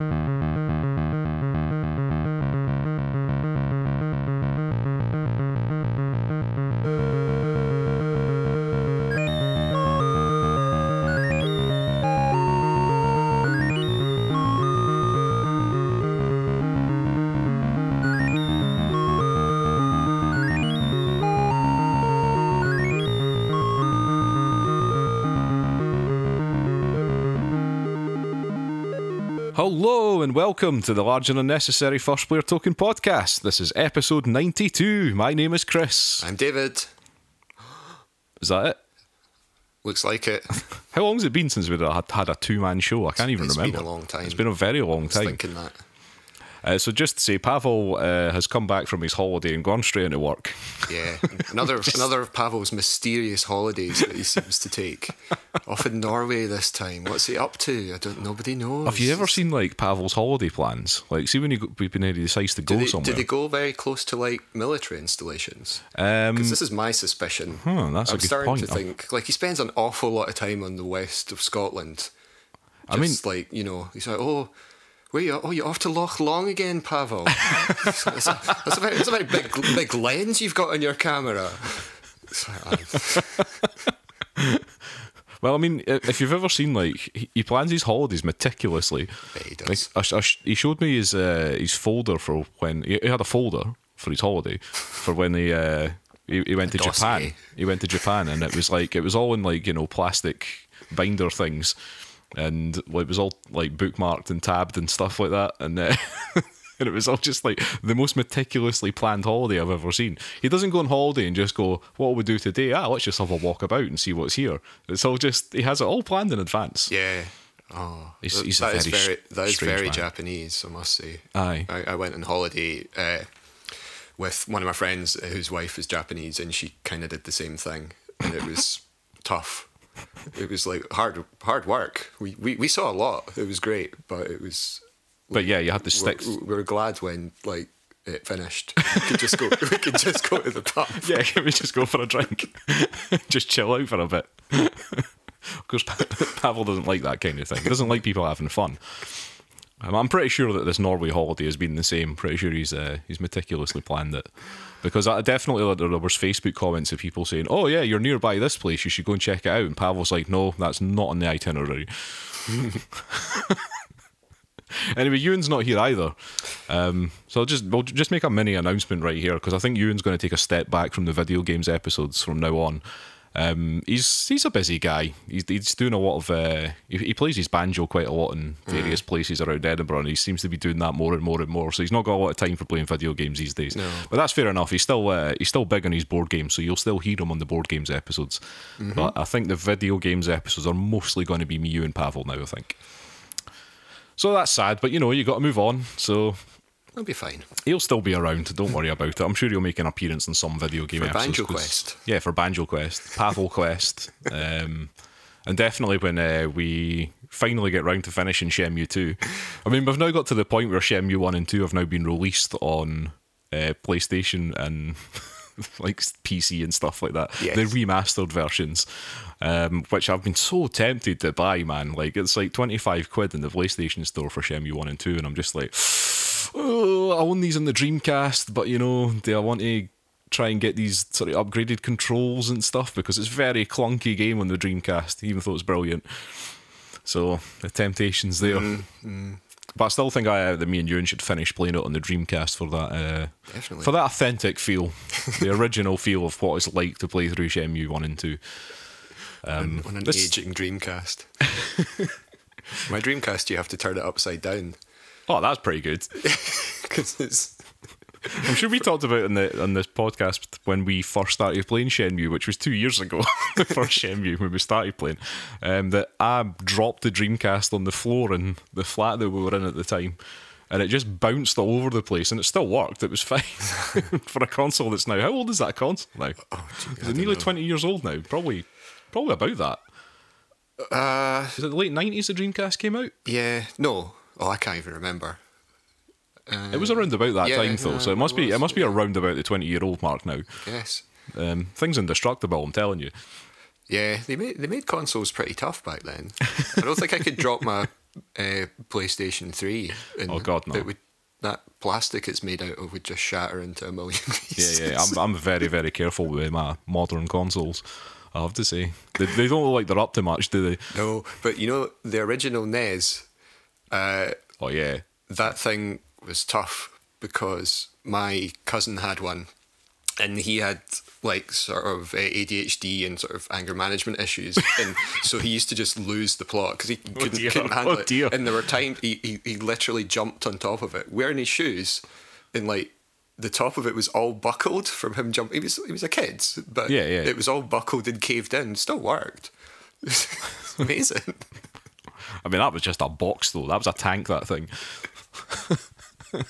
you Hello and welcome to the Large and Unnecessary First Player Token podcast. This is episode 92. My name is Chris. I'm David. Is that it? Looks like it. How long has it been since we had, had a two man show? I can't even It's remember. been a long time. It's been a very long I was time. thinking that. Uh, so, just to say, Pawel uh, has come back from his holiday and gone straight into work. Yeah, another another of Pawel's mysterious holidays that he seems to take. Off in Norway this time. What's he up to? I don't. Nobody knows. Have you ever seen like Pawel's holiday plans? Like, see when he, when he decides to go Do they, somewhere. do they go very close to like military installations? um, Because this is my suspicion. Huh, that's a I'm good starting point. to think like he spends an awful lot of time on the west of Scotland. I mean- Just like you know, he's like, oh. Where you? Oh, you're off to Loch Long again, Pawel. that's, a, that's, a very, that's a very big, big lens you've got on your camera. Well, I mean, if you've ever seen like he- plans his holidays meticulously. Yeah, he does. I I he showed me his uh, his folder for when he, he had a folder for his holiday for when he uh, he, he went to dossier. Japan. He went to Japan, and it was like it was all in like you know plastic binder things, and well, it was all like bookmarked and tabbed and stuff like that, and. Uh, And it was all just like the most meticulously planned holiday I've ever seen. He doesn't go on holiday and just go, "What will we do today? Ah, let's just have a walk about and see what's here." It's all just he has it all planned in advance. yeah. Oh, He's- he's a that is very very that is very man. Japanese. I must say. Aye. I, I went on holiday uh, with one of my friends whose wife is Japanese, and she kind of did the same thing, and it was tough. It was like hard hard work. We, we we saw a lot. It was great, but it was. But yeah, you had to stick. We we were glad when like it finished. We could just go. we could just go to the pub. Yeah, can we just go for a drink? just chill out for a bit. of course, Pa- Pawel doesn't like that kind of thing. He doesn't like people having fun. Um, I'm pretty sure that this Norway holiday has been the same. Pretty sure he's uh, he's meticulously planned it. Because I definitely there was Facebook comments of people saying, "Oh yeah, you're nearby this place. You should go and check it out." And Pawel's like, "No, that's not on the itinerary." Anyway, Euan's not here either, um, so I'll just we'll just make a mini announcement right here because I think Euan's going to take a step back from the video games episodes from now on. Um, he's he's a busy guy. He's, he's doing a lot of uh, he, he plays his banjo quite a lot in various places around Edinburgh, and he seems to be doing that more and more and more. So he's not got a lot of time for playing video games these days. No. But that's fair enough. He's still uh, he's still big on his board games, so you'll still hear him on the board games episodes. But I think the video games episodes are mostly going to be me, you, and Pawel now. I think. So that's sad, but you know, you got to move on. So It'll be fine. he'll still be around. Don't worry about it. I'm sure he'll make an appearance in some video game For. Banjo Quest. Yeah, for Banjo Quest, Pawel Quest, um, and definitely when uh, we finally get round to finishing Shenmue 2. I mean, we've now got to the point where Shenmue 1 and 2 have now been released on uh, PlayStation and like PC and stuff like that. Yes. The remastered versions, um, which I've been so tempted to buy, man. Like it's like 25 quid in the PlayStation store for Shenmue 1 and 2, and I'm just like, oh, I own these on the Dreamcast, but you know, do I want to try and get these sort of upgraded controls and stuff because it's a very clunky game on the Dreamcast, even though it's brilliant. So the temptation's there. But I still think I, that me and Euan should finish playing it on the Dreamcast for that uh, Definitely. for that authentic feel, the original feel of what it's like to play through Shenmue one and two. on, on an Um, this- aging Dreamcast. My Dreamcast, you have to turn it upside down Oh, that's pretty good. because it's I'm sure we talked about it in the on this podcast when we first started playing Shenmue, which was two years ago. the first Shenmue when we started playing, um, that I dropped the Dreamcast on the floor in the flat that we were in at the time, and it just bounced all over the place, and it still worked. It was fine for a console that's now. How old is that console now? Oh, gee, is it nearly know. twenty years old now? Probably, probably about that. uh Is it the late nineties the Dreamcast came out? yeah no oh I can't even remember. Uh, It was around about that yeah, time though, no, so it must it be it must be around about the twenty year old mark now. yes Um, things indestructible, I'm telling you. yeah they made they made consoles pretty tough back then. I don't think I could drop my uh, PlayStation Three. And Oh, God, no. It would that plastic it's made out of would just shatter into a million pieces. Yeah, yeah. I'm, I'm very, very careful with my modern consoles. I have to say, they, they don't look like they're up to much, do they? no, but you know the original NES. Uh, Oh yeah, that thing was tough because my cousin had one and he had like sort of uh, ADHD and sort of anger management issues. And so he used to just lose the plot because he couldn't, dear. couldn't handle Oh, it and there were times he, he, he literally jumped on top of it wearing his shoes and like the top of it was all buckled from him jumping he was, he was a kid but Yeah, yeah. it was all buckled and caved in. Still worked. It's amazing I mean that was just a box though. That was a tank. That thing.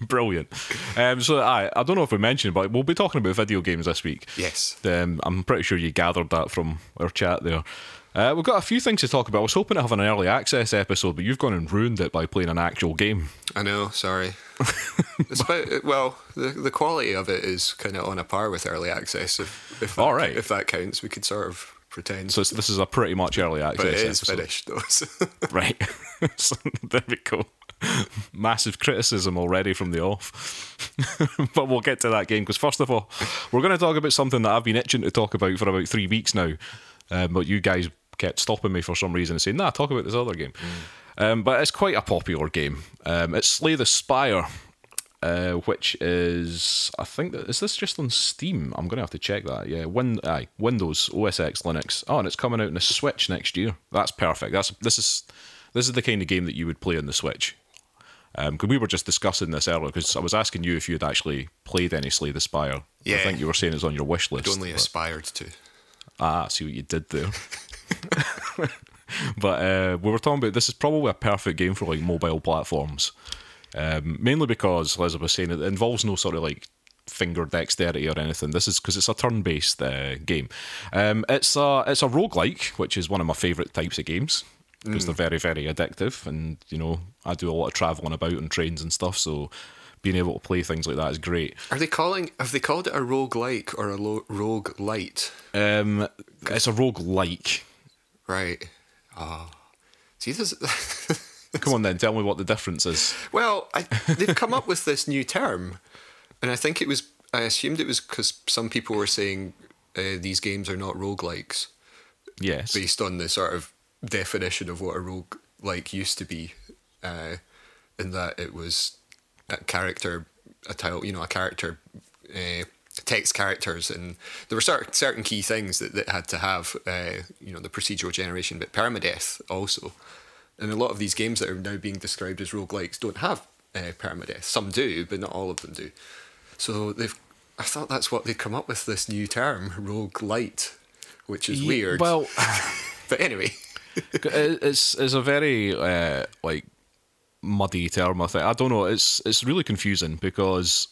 Brilliant. Um, so I I don't know if we mentioned, but we'll be talking about video games this week. yes Um, I'm pretty sure you gathered that from our chat there. Uh, we've got a few things to talk about. I was hoping to have an early access episode, but you've gone and ruined it by playing an actual game. I know, sorry. it's about, well, the the quality of it is kind of on a par with early access. If if that, All right. if that counts, we could sort of pretend. So this is a pretty much early access but it is episode. finished though. so- Right. so, there we go. Massive criticism already from the off. but we'll get to that game because, first of all, we're going to talk about something that I've been itching to talk about for about three weeks now. Um, but you guys kept stopping me for some reason and saying, nah, talk about this other game. Um, but it's quite a popular game. Um, it's Slay the Spire. Uh, which is I think that is this just on Steam? I'm gonna have to check that. Yeah, Win, aye, Windows, OS X, Linux. Oh, and it's coming out on the Switch next year. That's perfect. That's this is this is the kind of game that you would play on the Switch. Because we were just discussing this earlier. Because I was asking you if you had actually played any Slay the Spire. Yeah, I think you were saying it's on your wish list. only but- aspired to. Ah, see what you did there. but uh, we were talking about this is probably a perfect game for like mobile platforms. Um, mainly because, as I was saying, it involves no sort of like finger dexterity or anything. This is because it's a turn-based uh, game. Um, it's a it's a roguelike, which is one of my favourite types of games because they're very very addictive. And you know, I do a lot of travelling about on trains and stuff, so being able to play things like that is great. Are they calling? Have they called it a rogue like or a lo- rogue light? Um, it's a roguelike. Right. Ah. See this. Come on then, tell me what the difference is. Well, I, they've come up with this new term, and I think it was. I assumed it was because some people were saying uh, these games are not roguelikes Yes. based on the sort of definition of what a rogue like used to be, uh, in that it was a character, a tile, you know, a character, uh, text characters, and there were certain certain key things that, that had to have, uh, you know, the procedural generation, but permadeath also. And a lot of these games that are now being described as roguelikes don't have uh, permadeath. Some do, but not all of them do. So they've. I thought that's what they'd come up with this new term, roguelite, which is Ye- weird. Well, but anyway, it's it's a very uh, like muddy term. I think I don't know. It's it's really confusing because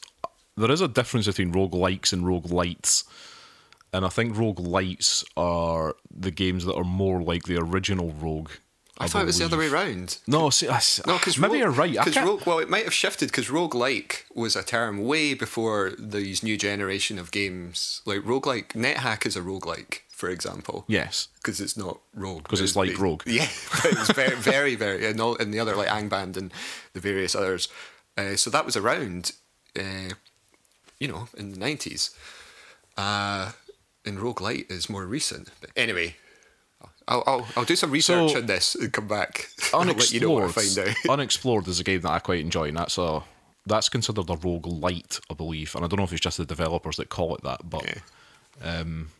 there is a difference between roguelikes and roguelites. And I think roguelites are the games that are more like the original Rogue. I, thought it was the other way believe. around. No, see, I, No, because maybe you're right. Because rogue, well, it might have shifted because roguelike was a term way before these new generation of games. Like roguelike, NetHack is a roguelike, for example. yes, Because it's not rogue. Because it's like Rogue. Yeah, but it very, very, very, and, all, and the other like Angband and the various others. Uh, so that was around, uh, you know, in the nineties. Uh, and roguelite is more recent. But anyway, I'll, I'll, I'll do some research So- on this and come back. I'll let you know what I Unexplored. find out. Unexplored is a game that I quite enjoy, and that's a that's considered a rogue light, I believe. And I don't know if it's just the developers that call it that, but Yeah. Um,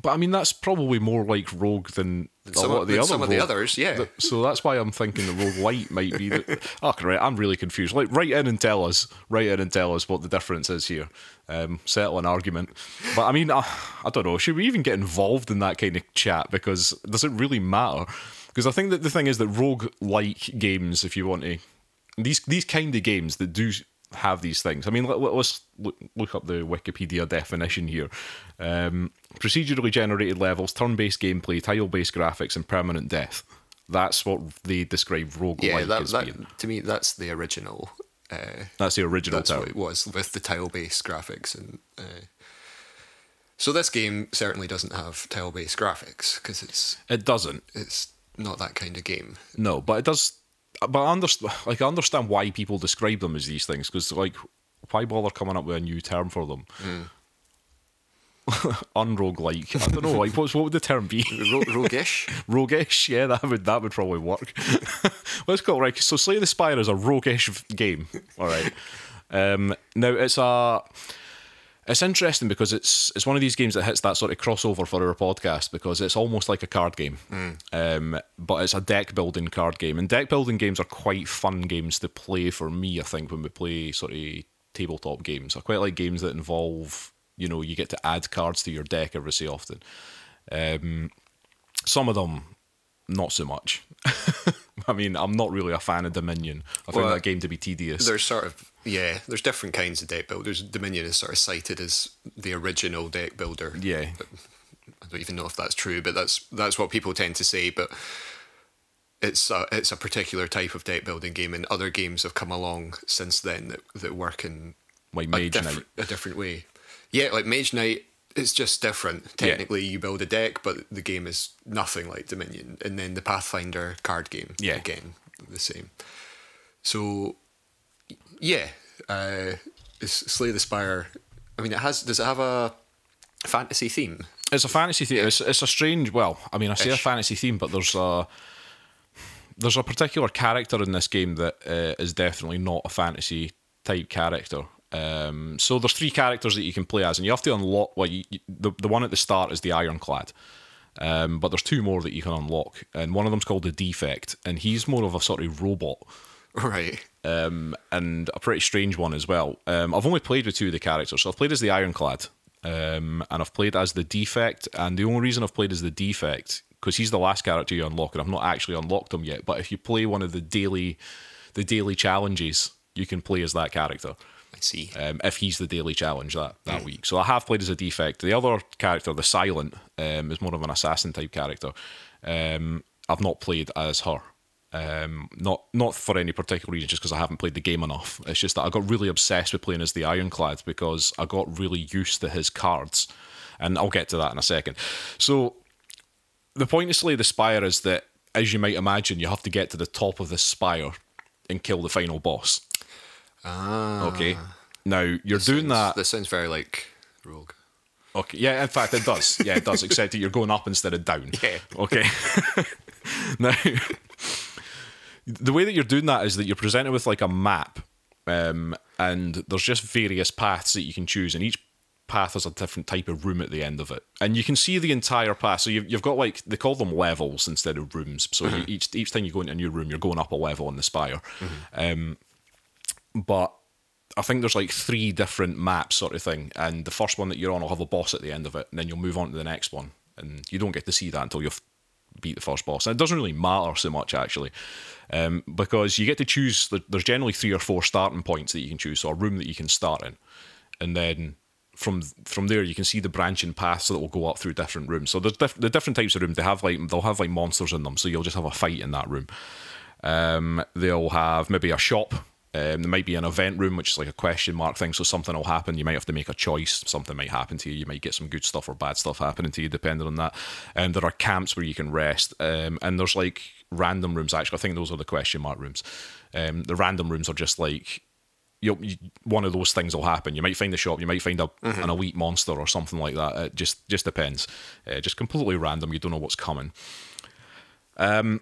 but I mean that's probably more like rogue than some of- the some of the others, yeah. So that's why I'm thinking the rogue light might be. The, oh, right. I'm really confused. Like, write in and tell us. Write in and tell us what the difference is here. Um, settle an argument. But I mean, I, I don't know. Should we even get involved in that kind of chat? Because does it really matter? Because I think that the thing is that rogue like games, if you want to, these these kind of games that do have these things. I mean, let, let's look, up the Wikipedia definition here. Um, procedurally generated levels, turn-based gameplay, tile-based graphics, and permanent death. That's what they describe roguelike Yeah, that, as that being. to me that's the original. Uh, That's the original that's term. what it was with the tile-based graphics, and uh, so this game certainly doesn't have tile-based graphics because it's It doesn't. it's not that kind of game. No, but it does. But I understand, like, I understand why people describe them as these things because, like, why bother coming up with a new term for them? Unroguelike. I don't know. Like, what's, what would the term be? Ro- roguish. roguish. Yeah, that would that would probably work. Let's go right. So, Slay the Spire is a roguish game. All right. Um, now it's a. It's interesting because it's it's one of these games that hits that sort of crossover for our podcast because it's almost like a card game, um, but it's a deck building card game. And deck building games are quite fun games to play for me. I think when we play sort of tabletop games, I quite like games that involve you know you get to add cards to your deck every so often. Um, some of them not so much. I mean, I'm not really a fan of Dominion. I find Well, that game to be tedious. There's sort of yeah. There's different kinds of deck builders. Dominion is sort of cited as the original deck builder. Yeah, I don't even know if that's true, but that's that's what people tend to say. But it's a, it's a particular type of deck building game, and other games have come along since then that, that work in like a, Mage different, Knight. a different way. Yeah, like Mage Knight, it's just different. Technically, you build a deck, but the game is nothing like Dominion. And then the Pathfinder card game, Yeah. again, the same. So, yeah, uh, Slay the Spire. I mean, it has. Does it have a fantasy theme? It's a fantasy theme. It's, it's a strange. Well, I mean, I say a fantasy theme, but there's a there's a particular character in this game that uh, is definitely not a fantasy type character. Um, so there's three characters that you can play as, and you have to unlock. Well, you, you- the the one at the start is the Ironclad, um, but there's two more that you can unlock, and one of them's called the Defect, and he's more of a sort of robot Right. um, and a pretty strange one as well. Um, I've only played with two of the characters, so I've played as the Ironclad, um, and I've played as the Defect. And the only reason I've played as the Defect because he's the last character you unlock, and I've not actually unlocked him yet. But if you play one of the daily, the daily challenges, you can play as that character. I see. Um, if he's the daily challenge that, that week. So I have played as a defect. The other character, the Silent, um, is more of an assassin type character. Um, I've not played as her. Um, not not for any particular reason, just because I haven't played the game enough. It's just that I got really obsessed with playing as the Ironclad because I got really used to his cards, and I'll get to that in a second. So the point of Slay the Spire is that, as you might imagine, you have to get to the top of the spire and kill the final boss. Ah. Okay. Now you're doing that. This sounds very like Rogue. Okay. Yeah. In fact, it does. Yeah, it does. Except that you're going up instead of down. Yeah. Okay. now, the way that you're doing that is that you're presented with like a map, um, and there's just various paths that you can choose, and each path has a different type of room at the end of it, and you can see the entire path. So you've, you've got like they call them levels instead of rooms. So you, each each time you go into a new room, you're going up a level in the spire. Um, but I think there's like three different maps, sort of thing, and the first one that you're on will have a boss at the end of it, and then you'll move on to the next one, and you don't get to see that until you've beat the first boss. And it doesn't really matter so much actually, um, because you get to choose. There's generally three or four starting points that you can choose, so a room that you can start in, and then from from there you can see the branching paths that will go up through different rooms. So there's diff- the different types of rooms. They have like they'll have like monsters in them, so you'll just have a fight in that room. Um, they'll have maybe a shop. Um, there might be an event room, which is like a question mark thing. So something will happen. You might have to make a choice. Something might happen to you. You might get some good stuff or bad stuff happening to you, depending on that. And there are camps where you can rest. Um, and there's like random rooms. Actually, I think those are the question mark rooms. Um, the random rooms are just like you, you one of those things will happen. You might find a shop, you might find a, an elite monster or something like that. It just just depends. Uh, just completely random. You don't know what's coming. Um,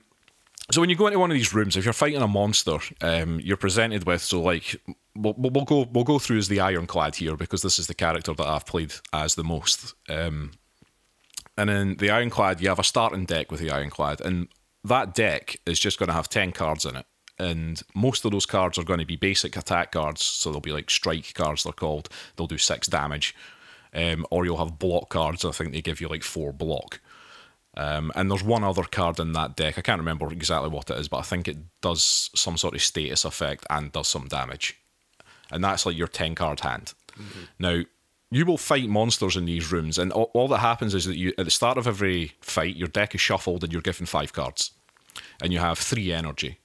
so when you go into one of these rooms, if you're fighting a monster, um, you're presented with so like we'll, we'll go we'll go through as the Ironclad here because this is the character that I've played as the most. Um, and in the Ironclad, you have a starting deck with the Ironclad, and that deck is just going to have 10 cards in it. And most of those cards are going to be basic attack cards, so they'll be like strike cards, they're called. They'll do six damage. Um, or you'll have block cards, I think they give you like four block. Um, and there's one other card in that deck. I can't remember exactly what it is, but I think it does some sort of status effect and does some damage. And that's like your 10 card hand. Now, you will fight monsters in these rooms, and all, all that happens is that you, at the start of every fight, your deck is shuffled and you're given five cards, and you have three energy.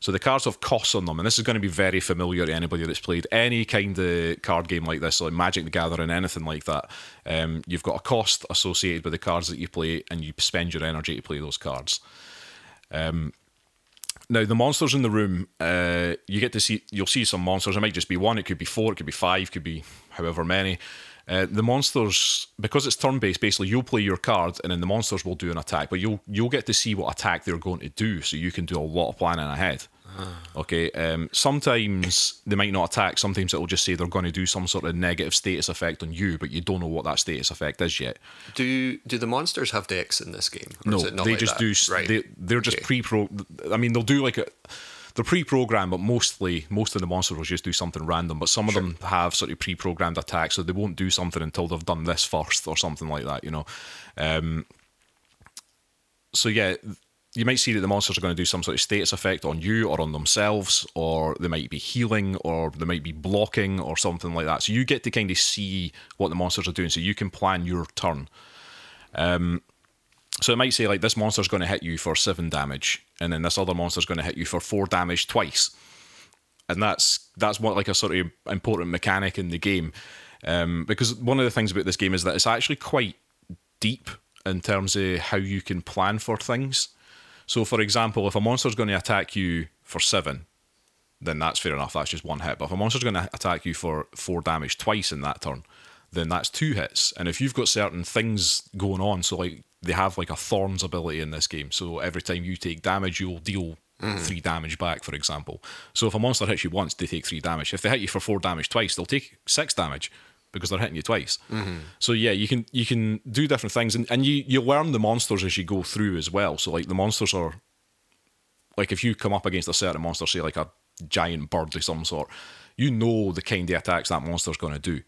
So the cards have costs on them, and this is going to be very familiar to anybody that's played any kind of card game like this, like Magic the Gathering, anything like that. Um, you've got a cost associated with the cards that you play, and you spend your energy to play those cards. Um, now the monsters in the room, uh, you get to see. You'll see some monsters. It might just be one. It could be four. It could be five. Could be however many. Uh, the monsters, because it's turn based, basically you'll play your card and then the monsters will do an attack, but you'll you'll get to see what attack they're going to do, so you can do a lot of planning ahead. Okay. Um, sometimes they might not attack. Sometimes it will just say they're going to do some sort of negative status effect on you, but you don't know what that status effect is yet. Do do the monsters have decks in this game? Or No, is it not they like just that? do. Right. They, they're just Okay. pre-pro. I mean, they'll do like a. They're pre-programmed, but mostly most of the monsters will just do something random. But some of them have sort of pre-programmed attacks, so they won't do something until they've done this first or something like that. You know. Um, so yeah, you might see that the monsters are going to do some sort of status effect on you or on themselves, or they might be healing, or they might be blocking, or something like that. So you get to kind of see what the monsters are doing, so you can plan your turn. So it might say like this monster's going to hit you for seven damage, and then this other monster's going to hit you for four damage twice, and that's that's what like a sort of important mechanic in the game, um, because one of the things about this game is that it's actually quite deep in terms of how you can plan for things. So, for example, if a monster's going to attack you for seven, then that's fair enough. That's just one hit. But if a monster's going to attack you for four damage twice in that turn, then that's two hits. And if you've got certain things going on, so like they have like a thorns ability in this game, so every time you take damage, you'll deal mm. three damage back, for example. So if a monster hits you once, they take three damage. If they hit you for four damage twice, they'll take six damage because they're hitting you twice. Mm-hmm. So yeah, you can you can do different things, and, and you you learn the monsters as you go through as well. So like the monsters are like if you come up against a certain monster, say like a giant bird of some sort, you know the kind of attacks that monster's going to do.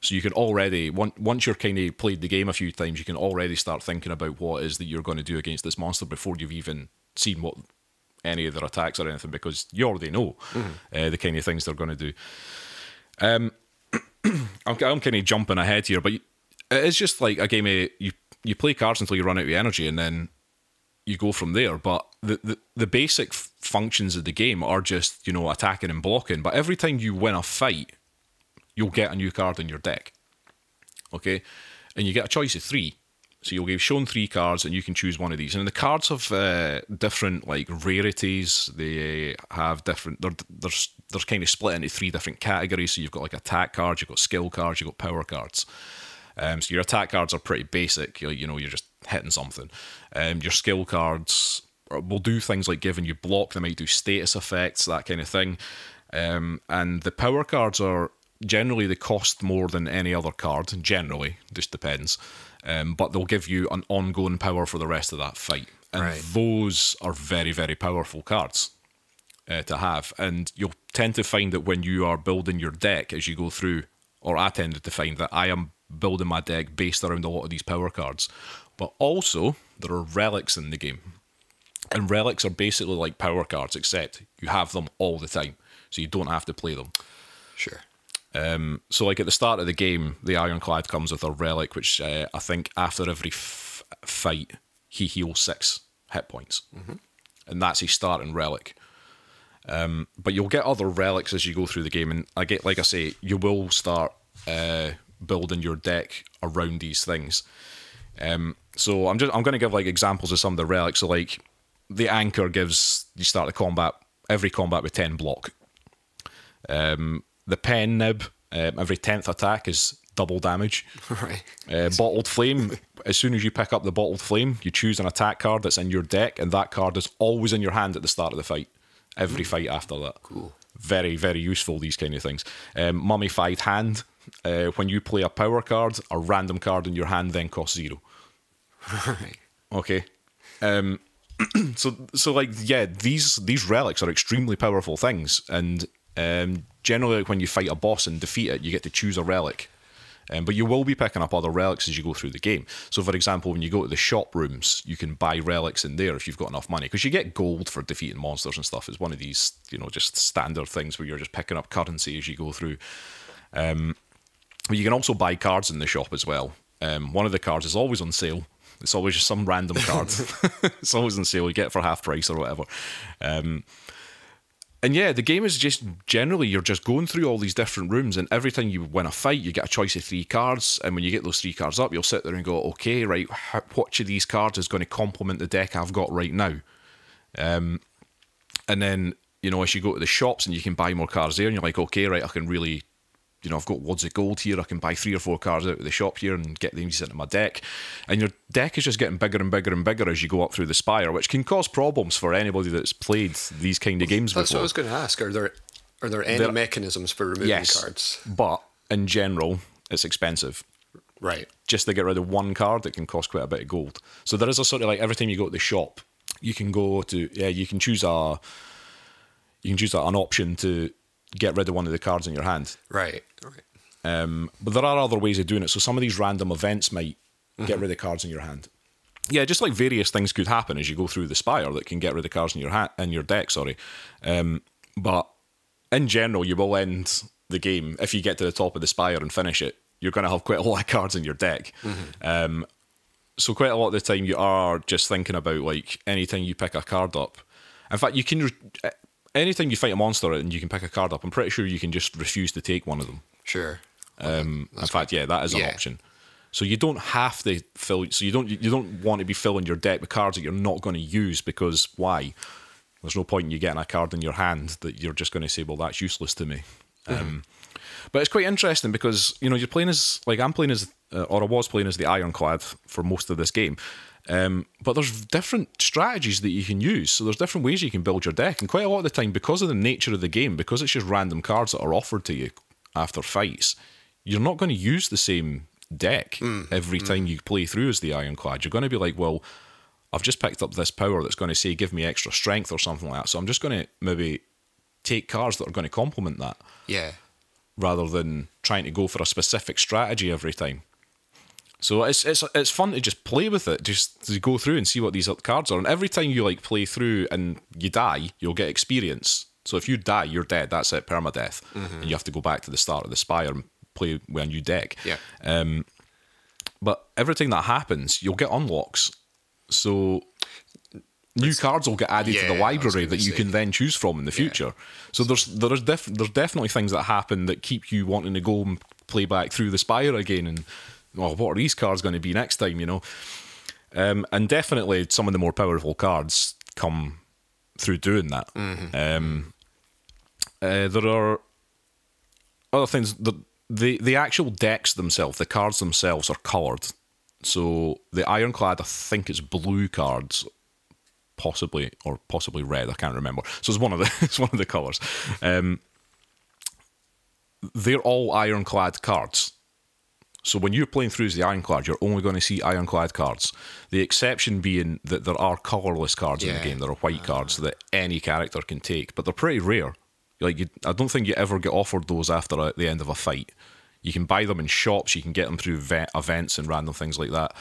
So you can already once once you're kind of played the game a few times, you can already start thinking about what it is that you're going to do against this monster before you've even seen what any of their attacks or anything, because you already know uh, the kind of things they're going to do. Um, I'm, I'm kind of jumping ahead here, but it's just like a game of you you play cards until you run out of energy, and then you go from there. But the, the, the basic f- functions of the game are just, you know, attacking and blocking. But every time you win a fight, you'll get a new card in your deck. Okay? And you get a choice of three. So you'll be shown three cards and you can choose one of these. And the cards have uh, different like rarities. They have different. They're they're they're kind of split into three different categories. So you've got like attack cards, you've got skill cards, you've got power cards. Um, so your attack cards are pretty basic. You, you know, you're just hitting something. Um, your skill cards will do things like giving you block. They might do status effects, that kind of thing. Um, and the power cards are generally they cost more than any other card. Generally, just depends. Um, but they'll give you an ongoing power for the rest of that fight. And Right. those are very, very powerful cards uh, to have. And you'll tend to find that when you are building your deck as you go through, or I tended to find that I am building my deck based around a lot of these power cards. But also, there are relics in the game. And relics are basically like power cards, except you have them all the time. So you don't have to play them. Sure. Um, so, like at the start of the game, the Ironclad comes with a relic, which uh, I think after every f- fight, he heals six hit points. And that's his starting relic. Um, but you'll get other relics as you go through the game. And I get, like I say, you will start uh, building your deck around these things. Um, so I'm just I'm going to give like examples of some of the relics. So like the anchor gives you start the combat every combat with ten block. Um, the pen nib um, every tenth attack is double damage. Right. Uh, bottled flame. As soon as you pick up the bottled flame, you choose an attack card that's in your deck, and that card is always in your hand at the start of the fight. Every fight after that. Cool. Very, very useful. These kind of things. Um, mummified hand. Uh, when you play a power card, a random card in your hand then costs zero. Right. Okay. Um, so so like yeah, these these relics are extremely powerful things, and um, generally like, when you fight a boss and defeat it, you get to choose a relic. Um, but you will be picking up other relics as you go through the game. So, for example, when you go to the shop rooms, you can buy relics in there if you've got enough money, because you get gold for defeating monsters and stuff. It's one of these, you know, just standard things where you're just picking up currency as you go through. Um, but you can also buy cards in the shop as well. Um, one of the cards is always on sale. It's always just some random card. it's always on sale. You get it for half price or whatever. Um, and yeah, the game is just generally you're just going through all these different rooms, and every time you win a fight, you get a choice of three cards. And when you get those three cards up, you'll sit there and go, okay, right, which of these cards is going to complement the deck I've got right now? Um, and then you know as you go to the shops and you can buy more cards there, and you're like, okay, right, I can really. You know, I've got loads of gold here. I can buy three or four cards out of the shop here and get these into my deck. And your deck is just getting bigger and bigger and bigger as you go up through the spire, which can cause problems for anybody that's played these kind of games That's before. what I was going to ask. Are there are there any There- mechanisms for removing yes, cards? but in general, it's expensive. Right. just to get rid of one card, it can cost quite a bit of gold. So there is a sort of like every time you go to the shop, you can go to yeah, you can choose a you can choose a, an option to get rid of one of the cards in your hand. Right. Right. Um, but there are other ways of doing it. So some of these random events might Mm-hmm. get rid of cards in your hand. Yeah, just like various things could happen as you go through the spire that can get rid of cards in your hat in your deck. Sorry, um, but in general, you will end the game if you get to the top of the spire and finish it. You're going to have quite a lot of cards in your deck. Um, so quite a lot of the time, you are just thinking about like anytime you pick a card up. In fact, you can. Re- anytime you fight a monster and you can pick a card up, I'm pretty sure you can just refuse to take one of them. Sure. Um, in fact, yeah, that is an Yeah. option. So you don't have to fill. So you don't you don't want to be filling your deck with cards that you're not going to use because why? There's no point in you getting a card in your hand that you're just going to say, well, that's useless to me. Um, but it's quite interesting because you know you're playing as like I'm playing as uh, or I was playing as the Ironclad for most of this game. Um, but there's different strategies that you can use. So there's different ways you can build your deck, and quite a lot of the time, because of the nature of the game, because it's just random cards that are offered to you after fights, you're not going to use the same deck every time you play through as the Ironclad. You're going to be like, well, I've just picked up this power that's going to say give me extra strength or something like that. So I'm just going to maybe take cards that are going to complement that Yeah. rather than trying to go for a specific strategy every time. So it's it's it's fun to just play with it, just to go through and see what these cards are. And every time you like play through and you die, you'll get experience. So if you die, you're dead. That's it, permadeath, and you have to go back to the start of the spire and play with a new deck. Yeah. Um, But everything that happens, you'll get unlocks. So new cards will get added to the library that you say. can then choose from in the future. So there's there is def- there's definitely things that happen that keep you wanting to go and play back through the spire again and well, what are these cards going to be next time? You know, um, and definitely some of the more powerful cards come through doing that. Um, uh, there are other things. The, the the actual decks themselves, the cards themselves, are coloured. So the Ironclad, I think it's blue cards, possibly or possibly red. I can't remember. So it's one of the it's one of the colours. Um, they're all Ironclad cards. So when you're playing through as the Ironclad, you're only going to see Ironclad cards. The exception being that there are colourless cards in the game. There are white cards that any character can take, but they're pretty rare. Like you, I don't think you ever get offered those after a, the end of a fight. You can buy them in shops. You can get them through ve- events and random things like that.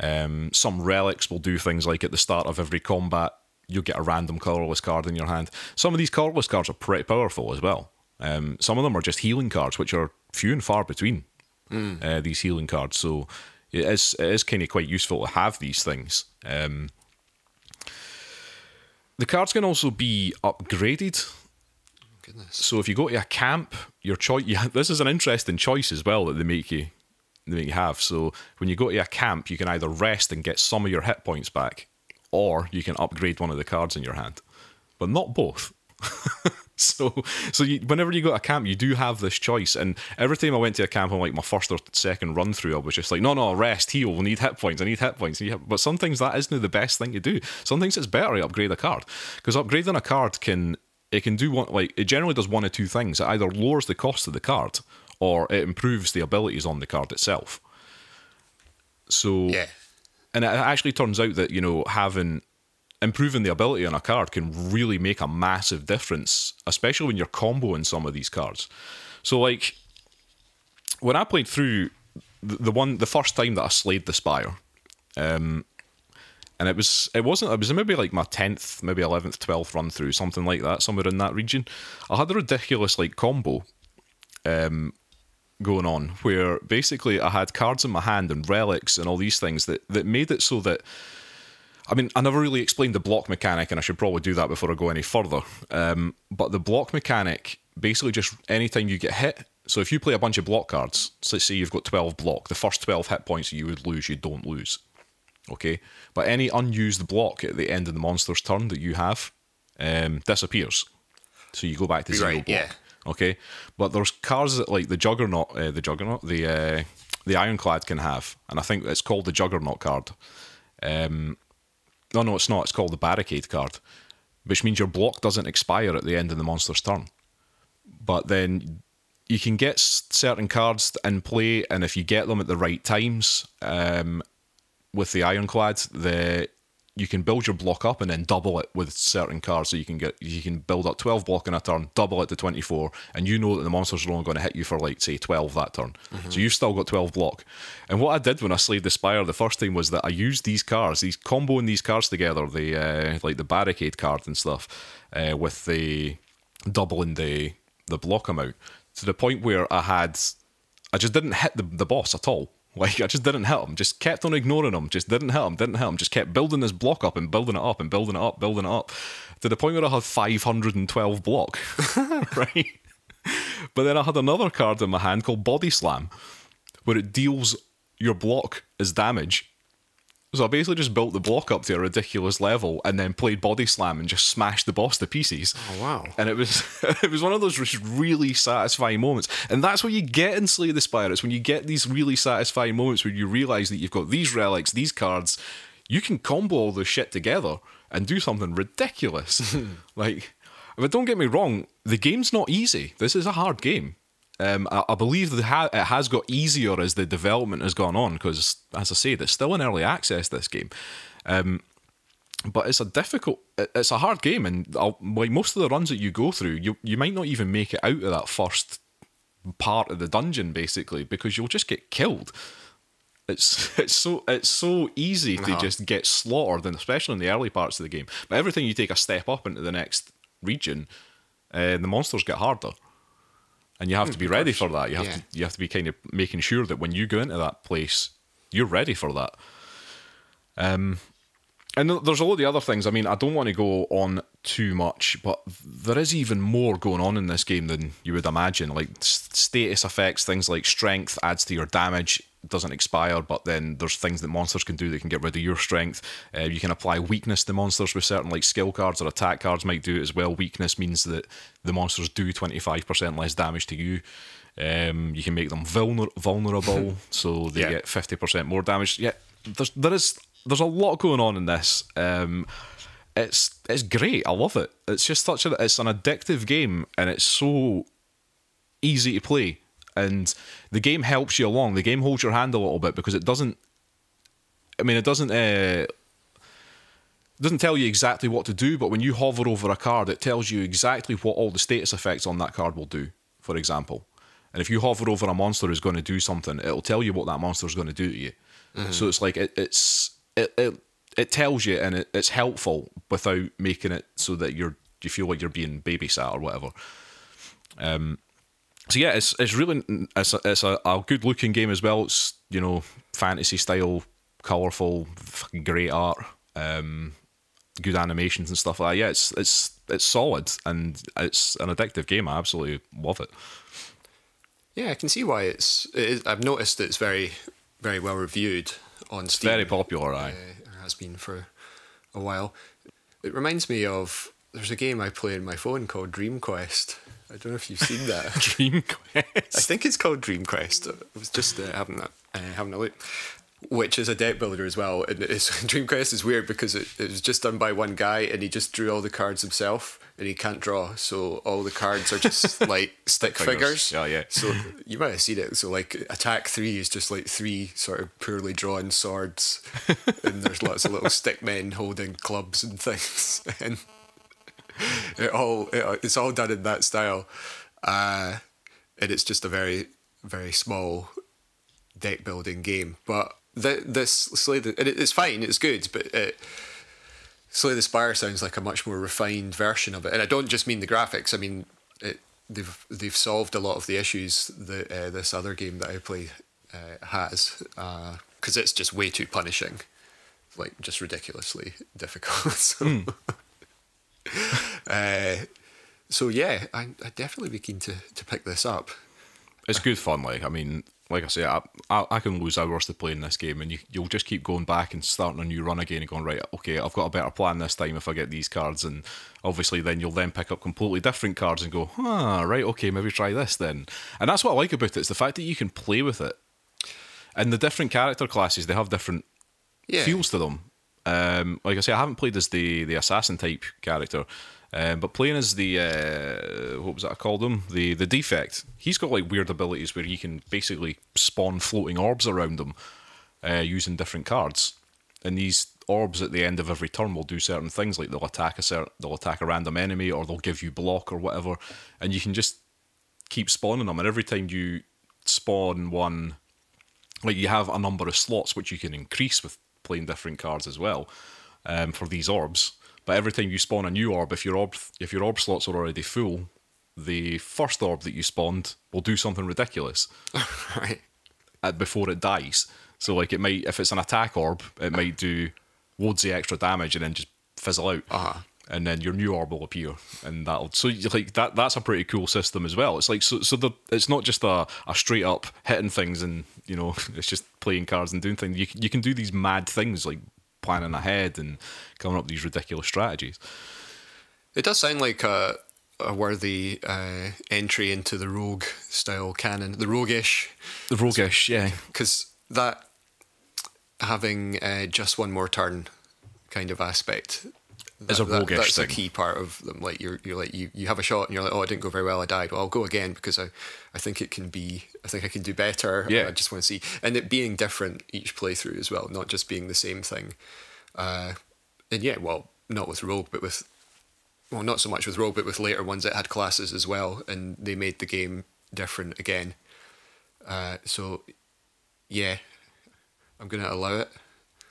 Um, some relics will do things like at the start of every combat, you'll get a random colourless card in your hand. Some of these colourless cards are pretty powerful as well. Um, some of them are just healing cards, which are few and far between. Uh, these healing cards, so it is it is kind of quite useful to have these things. Um, the cards can also be upgraded. Goodness. So if you go to a camp, your choice. Yeah, this is an interesting choice as well that they make you they make you have. So when you go to a camp, you can either rest and get some of your hit points back, or you can upgrade one of the cards in your hand, but not both. so so you, whenever you go to a camp, you do have this choice. And every time I went to a camp on like my first or second run through, I was just like, no, no, rest, heal. We need hit points. I need hit points. I need hit-" But that isn't the best thing to do. some things it's better to upgrade a card because upgrading a card can it can do one like it generally does one of two things. It either lowers the cost of the card or it improves the abilities on the card itself. So Yeah. and it actually turns out that you know having improving the ability on a card can really make a massive difference, especially when you're comboing some of these cards. So like when I played through the, one the first time that I slayed the spire, um, and it was it wasn't it was maybe like my tenth, maybe eleventh, twelfth run through, something like that, somewhere in that region. I had a ridiculous like combo um, going on where basically I had cards in my hand and relics and all these things that that made it so that I mean, I never really explained the block mechanic, and I should probably do that before I go any further. Um, but the block mechanic basically just anytime you get hit. So if you play a bunch of block cards, so let's say you've got 12 block, the first 12 hit points you would lose, you don't lose. Okay, but any unused block at the end of the monster's turn that you have um, disappears. So you go back to zero Right, block. yeah. Okay, but there's cards that like the Juggernaut, uh, the Juggernaut, the uh, the Ironclad can have, and I think it's called the Juggernaut card. Um, no, no, it's not. It's called the Barricade card, which means your block doesn't expire at the end of the monster's turn. But then you can get certain cards in play, and if you get them at the right times, um, with the Ironclad, the you can build your block up and then double it with certain cards. So you can get you can build up twelve block in a turn, double it to twenty four, and you know that the monsters are only going to hit you for like say twelve that turn. So you've still got twelve block. And what I did when I slayed the Spire the first time was that I used these cards, these comboing these cards together, the uh, like the barricade card and stuff, uh, with the doubling the the block amount to the point where I had I just didn't hit the, the boss at all. Like I just didn't hit him. Just kept on ignoring him. Just didn't hit him. Didn't hit him. Just kept building this block up and building it up and building it up, building it up, to the point where I had 512 block. right. But then I had another card in my hand called Body Slam, where it deals your block as damage. So I basically just built the block up to a ridiculous level and then played Body Slam and just smashed the boss to pieces. Oh, wow. And it was it was one of those really satisfying moments. And that's what you get in Slay the Spire. It's when you get these really satisfying moments where you realise that you've got these relics, these cards, you can combo all this shit together and do something ridiculous. like but don't get me wrong, the game's not easy. This is a hard game. Um, I, I believe that ha- it has got easier as the development has gone on because, as I said, it's still in early access. This game, um, but it's a difficult, it's a hard game, and I'll, like most of the runs that you go through, you you might not even make it out of that first part of the dungeon, basically, because you'll just get killed. It's it's so it's so easy to Uh-huh. just get slaughtered, and especially in the early parts of the game. But everything you take a step up into the next region, uh, the monsters get harder, and you have to be ready for that. You have Yeah. to you have to be kind of making sure that when you go into that place, you're ready for that. Um, and th- there's all the other things. I mean, I don't want to go on too much, but there is even more going on in this game than you would imagine. Like status effects, things like strength adds to your damage, doesn't expire, but then there's things that monsters can do that can get rid of your strength. Uh, you can apply weakness to monsters with certain like skill cards or attack cards might do it as well. Weakness means that the monsters do 25% less damage to you. Um, you can make them vulner- vulnerable, so they Yeah. get 50% more damage. Yeah, there's there is there's a lot going on in this. Um, it's it's great. I love it. It's just such a it's an addictive game, and it's so easy to play. And the game helps you along. The game holds your hand a little bit because it doesn't. I mean, it doesn't. Uh, doesn't tell you exactly what to do, but when you hover over a card, it tells you exactly what all the status effects on that card will do. For example, and if you hover over a monster who's going to do something, it'll tell you what that monster is going to do to you. So it's like it, it's it, it it tells you and it, it's helpful without making it so that you're you feel like you're being babysat or whatever. Um, so yeah, it's it's really it's a, it's a, a good looking game as well. It's you know fantasy style, colorful, fucking great art, um, good animations and stuff like that. Yeah, it's it's it's solid and it's an addictive game. I absolutely love it. Yeah, I can see why it's. It is, I've noticed that it's very, very well reviewed on Steam. Very popular, aye. Uh, it has been for a while. It reminds me of there's a game I play on my phone called Dream Quest. I don't know if you've seen that. Dream Quest. I think it's called Dream Quest. I was just uh, having that, uh, having a look. Which is a deck builder as well. And it's, Dream Quest is weird because it, it was just done by one guy and he just drew all the cards himself and he can't draw. So all the cards are just like stick figures. figures. Yeah, yeah. So you might have seen it. So like attack three is just like three sort of poorly drawn swords, and there's lots of little stick men holding clubs and things, and it all it, it's all done in that style, uh, and it's just a very very small deck building game. But th- this Slay the and it, it's fine, it's good, but it, Slay the Spire sounds like a much more refined version of it, and I don't just mean the graphics. I mean it, they've they've solved a lot of the issues that uh, this other game that I play uh, has, because it's just way too punishing, like just ridiculously difficult. so, uh, so yeah, I I definitely be keen to to pick this up. It's good fun. Like I mean, like I say, I, I, I can lose hours to playing this game, and you, you'll just keep going back and starting a new run again and going, right, okay, I've got a better plan this time if I get these cards. And obviously, then you'll then pick up completely different cards and go, ah, right, okay, maybe try this then. And that's what I like about it, it, is the fact that you can play with it. And the different character classes, they have different Yeah. feels to them. Um, like I say, I haven't played as the, the assassin type character, um, but playing as the uh, what was that I called him? The the defect. He's got like weird abilities where he can basically spawn floating orbs around him uh, using different cards, and these orbs at the end of every turn will do certain things like they'll attack a certain, they'll attack a random enemy or they'll give you block or whatever, and you can just keep spawning them. And every time you spawn one like you have a number of slots which you can increase with playing different cards as well um, for these orbs. But every time you spawn a new orb, if your orb if your orb slots are already full, the first orb that you spawned will do something ridiculous right. uh, before it dies. So like it might if it's an attack orb, it might do loads of extra damage and then just fizzle out. Uh-huh. And then your new orb will appear, and that'll so you- like that. That's a pretty cool system as well. It's like so. So the it's not just a, a straight up hitting things, and you know it's just playing cards and doing things. You you can do these mad things like planning ahead and coming up with these ridiculous strategies. It does sound like a, a worthy uh, entry into the rogue style canon, the roguish, The roguish, yeah, because that having uh, just one more turn kind of aspect Is a that- that- roguish That's a key part of them. Like you're, you're like you, you have a shot and you're like, oh, I didn't go very well. I died. Well, I'll go again because I, I think it can be. I think I can do better. Yeah. I just want to see, and it being different each playthrough as well, not just being the same thing. Uh, and yeah, well, not with Rogue, but with well, not so much with Rogue, but with later ones that had classes as well, and they made the game different again. Uh, so, yeah, I'm gonna allow it.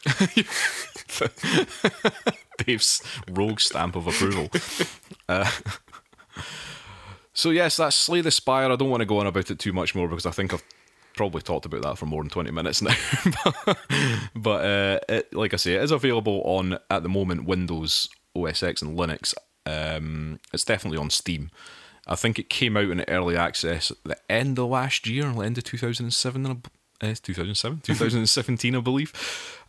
Dave's rogue stamp of approval. uh, so yes, that's Slay the Spire. I don't want to go on about it too much more because I think I've probably talked about that for more than twenty minutes now. but uh, it, like I say, it is available on at the moment Windows, OS X, and Linux. Um, it's definitely on Steam. I think it came out in early access at the end of last year, the end of 2007. I b- Uh, 2007, 2017, I believe.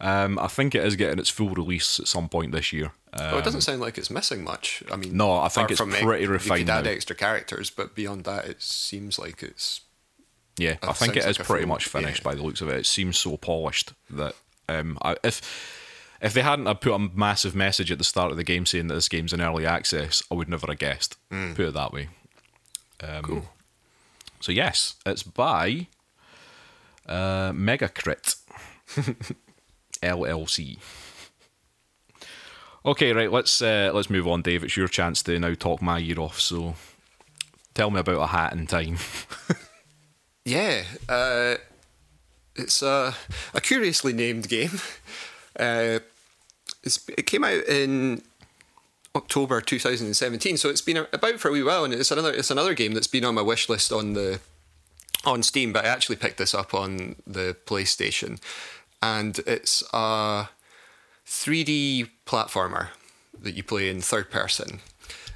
Um, I think it is getting its full release at some point this year. Uh, Oh, it doesn't sound like it's missing much. I mean, No, I think it's pretty You refined could add now. extra characters, but beyond that, it seems like it's Yeah, I think it is like pretty full- much finished yeah. by the looks of it. It seems so polished that um, I, if if they hadn't have put a massive message at the start of the game saying that this game's in early access, I would never have guessed. Hmm. Put it that way. Um, cool. So yes, it's by uh, Megacrit LLC. Okay, right. Let's uh, let's move on, Dave. It's your chance to now talk my year off. So, tell me about a hat in time. Yeah, uh, it's a, a curiously named game. Uh, it's, it came out in October 2017, so it's been about for a wee while, and it's another it's another game that's been on my wish list on the on Steam. But I actually picked this up on the PlayStation, and it's a 3D platformer that you play in third person,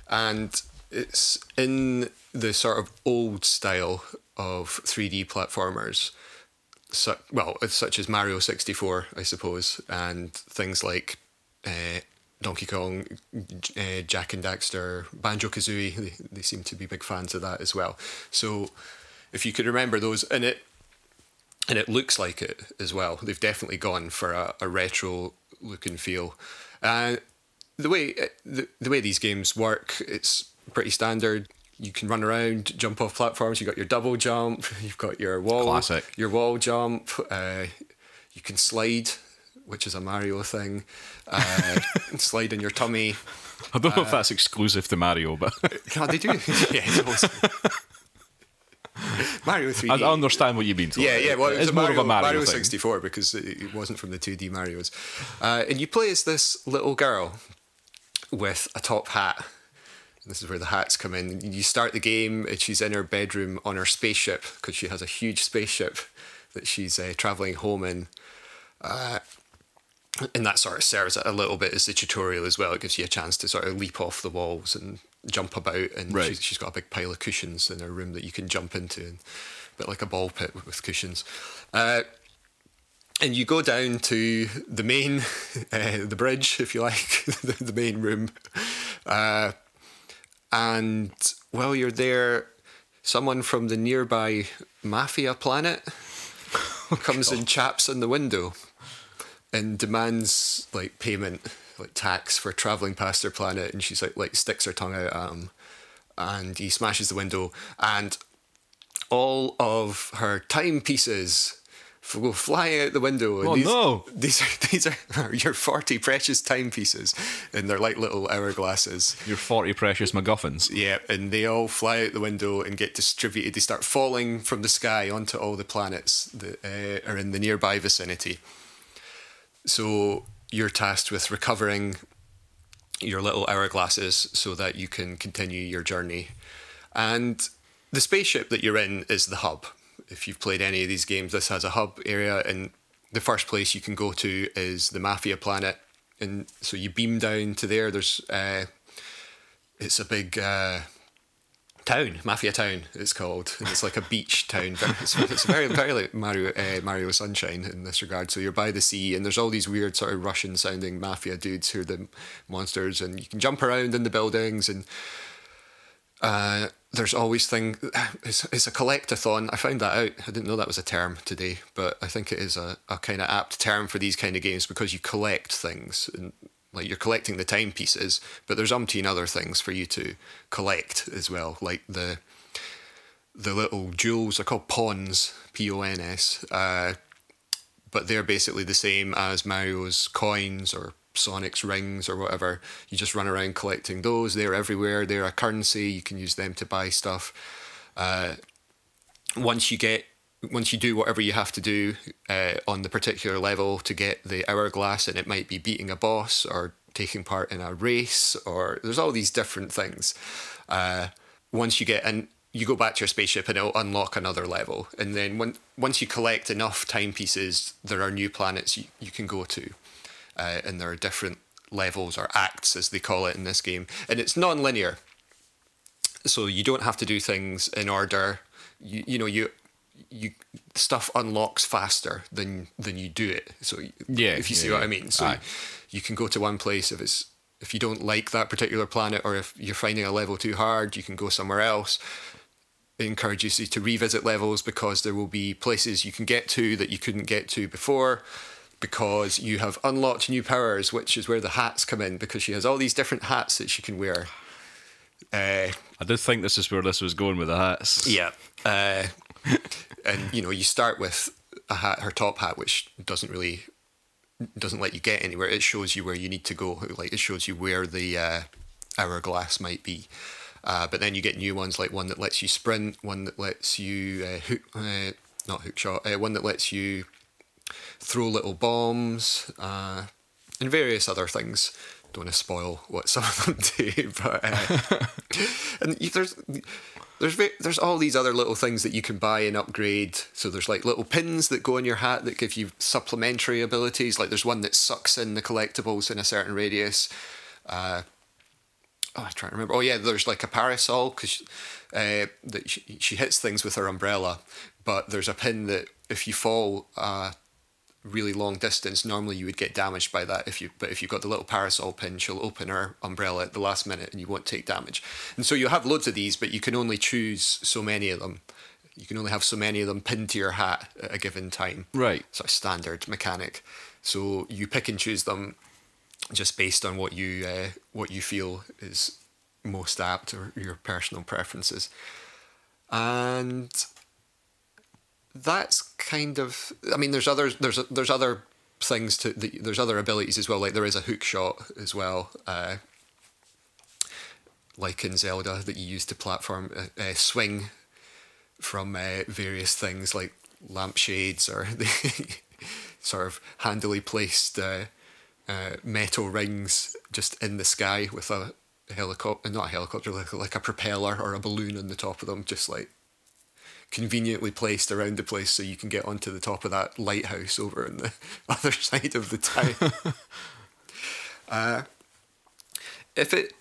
and it's in the sort of old style of 3D platformers. Su- well, such as Mario 64, I suppose, and things like uh, Donkey Kong, uh, Jak and Daxter, Banjo Kazooie. They, they seem to be big fans of that as well. So, if you could remember those, and it and it looks like it as well. They've definitely gone for a, a retro look and feel. Uh, the way the, the way these games work, it's pretty standard. You can run around, jump off platforms. You got your double jump. You've got your wall, Classic. your wall jump. Uh, you can slide, which is a Mario thing. Uh, slide in your tummy. I don't know Uh, if that's exclusive to Mario, but No, they do. yeah, Mario 3D. I understand what you mean. Yeah, yeah. Well, it it's a more of a Mario, Mario thing. 64 because it it wasn't from the 2D Mario's. Uh, and you play as this little girl with a top hat. This is where the hats come in. You start the game, and she's in her bedroom on her spaceship because she has a huge spaceship that she's uh, traveling home in. Uh, and that sort of serves a little bit as the tutorial as well. It gives you a chance to sort of leap off the walls and jump about, and Right. she's, she's got a big pile of cushions in her room that you can jump into, and a bit like a ball pit with cushions. Uh, and you go down to the main, uh, the bridge, if you like, the, the main room. Uh, and while you're there, someone from the nearby mafia planet comes and chaps on the window and demands like payment, like tax for traveling past their planet. And she's like, like sticks her tongue out at him, and he smashes the window, and all of her timepieces go flying out the window. And Oh, these, no. These are these are your forty precious timepieces, and they're like little hourglasses. Your 40 precious MacGuffins. Yeah, and they all fly out the window and get distributed. They start falling from the sky onto all the planets that uh, are in the nearby vicinity. So you're tasked with recovering your little hourglasses so that you can continue your journey. And the spaceship that you're in is the hub. If you've played any of these games, this has a hub area, and the first place you can go to is the Mafia planet. And so you beam down to there. There's uh, it's a big uh, town, Mafia Town. It's called. And it's like a beach town. It's, it's very, very like Mario, uh, Mario Sunshine in this regard. So you're by the sea, and there's all these weird sort of Russian-sounding mafia dudes who are the monsters, and you can jump around in the buildings, and uh, there's always thing. It's, it's a collectathon. I found that out. I didn't know that was a term today, but I think it is a, a kind of apt term for these kind of games because you collect things and like you're collecting the timepieces, but there's umpteen other things for you to collect as well, like the the little jewels. They're called Pons, P O N S. Uh, but they're basically the same as Mario's coins or Sonic's rings or whatever. You just run around collecting those. They're everywhere. They're a currency. You can use them to buy stuff. Uh, once you get, once you do whatever you have to do uh, on the particular level to get the hourglass, and it might be beating a boss or taking part in a race, or there's all these different things. Uh, once you get in, you go back to your spaceship and it'll unlock another level. And then when, once you collect enough timepieces, there are new planets you, you can go to. Uh, and there are different levels or acts, as they call it in this game. And it's non linear. So you don't have to do things in order. You, you know, you you stuff unlocks faster than than you do it. So Yeah, if you see yeah, what I mean. So Aye. you can go to one place if it's if you don't like that particular planet or if you're finding a level too hard, you can go somewhere else. It encourages you to revisit levels because there will be places you can get to that you couldn't get to before because you have unlocked new powers, which is where the hats come in because she has all these different hats that she can wear. Uh, I did think this is where this was going with the hats. yeah. Uh, and you know, you start with a hat, her top hat, which doesn't really doesn't let you get anywhere. It shows you where you need to go. Like it shows you where the uh, hourglass might be. Uh, but then you get new ones like one that lets you sprint, one that lets you uh, hook, uh, not hook shot, uh, one that lets you throw little bombs, uh, and various other things. Don't want to spoil what some of them do, but uh, and there's there's there's all these other little things that you can buy and upgrade. So there's like little pins that go on your hat that give you supplementary abilities. Like there's one that sucks in the collectibles in a certain radius. Uh, oh, I'm trying to remember. Oh yeah, there's like a parasol because uh, that she, she hits things with her umbrella, but there's a pin that if you fall a really long distance, normally you would get damaged by that. If you but if you've got the little parasol pin, she'll open her umbrella at the last minute and you won't take damage. And so you have loads of these, but you can only choose so many of them. You can only have so many of them pinned to your hat at a given time Right. sort of standard mechanic. So you pick and choose them just based on what you uh, what you feel is most apt or your personal preferences. And that's kind of I mean there's others there's there's other things to the, there's other abilities as well. Like there is a hook shot as well uh, like in Zelda that you use to platform uh, uh, swing from uh, various things like lampshades or the sort of handily placed uh, uh, metal rings just in the sky with a helicopter, not a helicopter, like, like a propeller or a balloon on the top of them, just like conveniently placed around the place so you can get onto the top of that lighthouse over on the other side of the town. uh, if it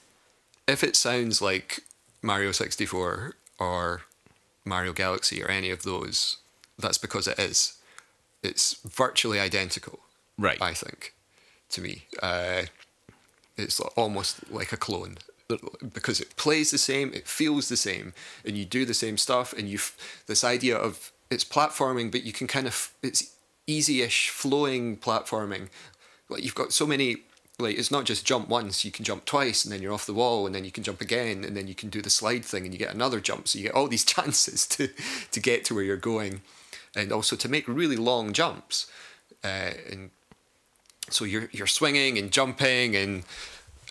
if it sounds like Mario 64 or Mario Galaxy or any of those, that's because it is. It's virtually identical, Right. I think, to me. Uh, it's almost like a clone because it plays the same, it feels the same, and you do the same stuff. And you this idea of it's platforming, but you can kind of it's easy-ish, flowing platforming. Like you've got so many. Like it's not just jump once; you can jump twice, and then you're off the wall, and then you can jump again, and then you can do the slide thing, and you get another jump. So you get all these chances to to get to where you're going, and also to make really long jumps. Uh, and so you're you're swinging and jumping and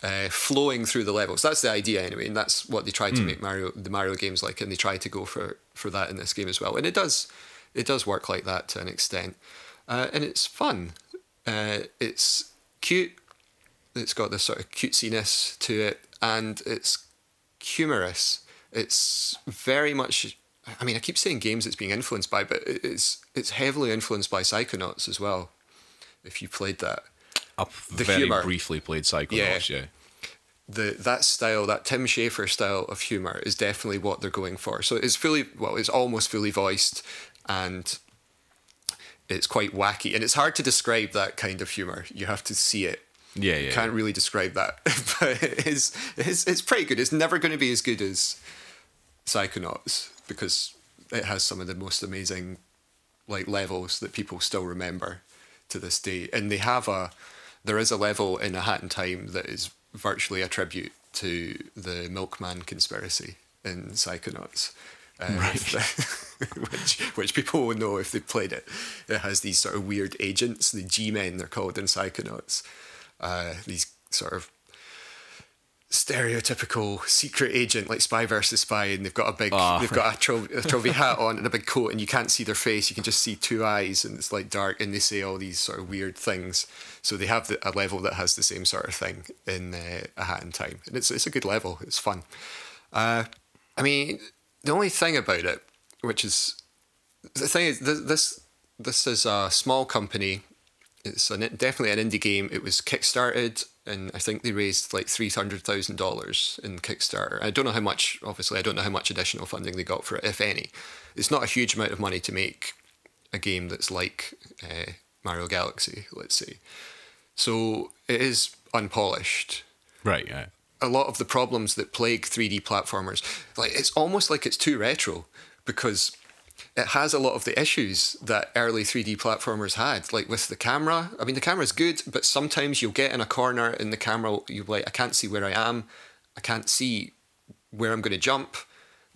uh, flowing through the levels. That's the idea anyway, and that's what they tried to make Mario the Mario games like, and they tried to go for for that in this game as well. And it does it does work like that to an extent, uh, and it's fun. Uh, it's cute. It's got this sort of cutesiness to it, and it's humorous. It's very much. I mean, I keep saying games it's being influenced by, but it's it's heavily influenced by Psychonauts as well. If you played that, I The very humour. briefly played Psychonauts, yeah. the that style, that Tim Schafer style of humor, is definitely what they're going for. So it's fully, well, it's almost fully voiced, and it's quite wacky, and it's hard to describe that kind of humor. You have to see it. Yeah, You yeah. can't really describe that, but it is, it's it's pretty good. It's never going to be as good as Psychonauts because it has some of the most amazing like levels that people still remember to this day. And they have a there is a level in A Hat in Time that is virtually a tribute to the Milkman conspiracy in Psychonauts. Um, which which people will know if they played it. It has these sort of weird agents, the G men they're called in Psychonauts. Uh, these sort of stereotypical secret agent like spy versus spy and they've got a big Ah. they've got a trophy, a trophy hat on and a big coat and you can't see their face. You can just see two eyes and it's like dark and they say all these sort of weird things. So they have the, a level that has the same sort of thing in uh, a hat in time. And it's, it's a good level. It's fun. Uh, i mean the only thing about it which is the thing is th- this this is a small company. It's an, definitely an indie game. It was kickstarted, and I think they raised like three hundred thousand dollars in Kickstarter. I don't know how much. Obviously, I don't know how much additional funding they got for it, if any. It's not a huge amount of money to make a game that's like uh, Mario Galaxy, let's say. So it is unpolished Right, yeah. a lot of the problems that plague 3D platformers. Like it's almost like it's too retro because it has a lot of the issues that early 3D platformers had. Like with the camera, I mean the camera's good, but sometimes you'll get in a corner and the camera you like I can't see where I am, I can't see where I'm going to jump.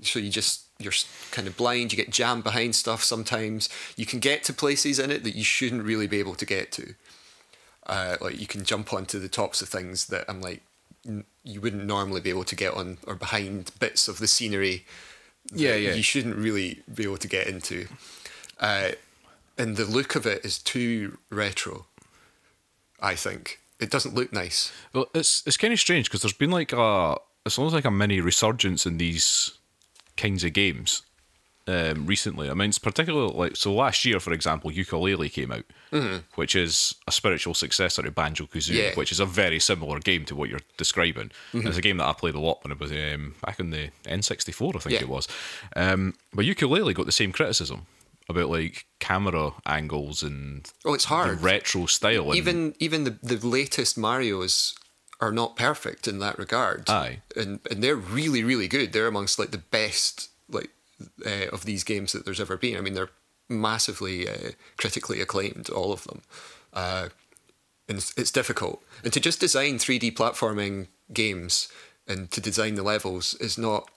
So you just you're kind of blind. You get jammed behind stuff sometimes. You can get to places in it that you shouldn't really be able to get to. Uh, like you can jump onto the tops of things that I'm like you wouldn't normally be able to get on or behind bits of the scenery Yeah, yeah. you shouldn't really be able to get into. Uh, and the look of it is too retro I think. It doesn't look nice. Well, it's it's kind of strange because there's been like a it's almost like a mini resurgence in these kinds of games um, recently. I mean, it's particularly like so. Last year, for example, Yooka-Laylee came out, which is a spiritual successor to Banjo Kazooie, Yeah. which is a very similar game to what you're describing. It's a game that I played a lot when it was um, back in the N64, I think Yeah. it was. Um, but Yooka-Laylee got the same criticism about like camera angles and Oh, it's the hard. retro style. Even even the, the latest Mario's are not perfect in that regard. Aye. and and they're really really good. They're amongst like the best like uh, of these games that there's ever been. I mean, they're massively uh, critically acclaimed, all of them. Uh, and it's, it's difficult. And to just design 3D platforming games and to design the levels is not,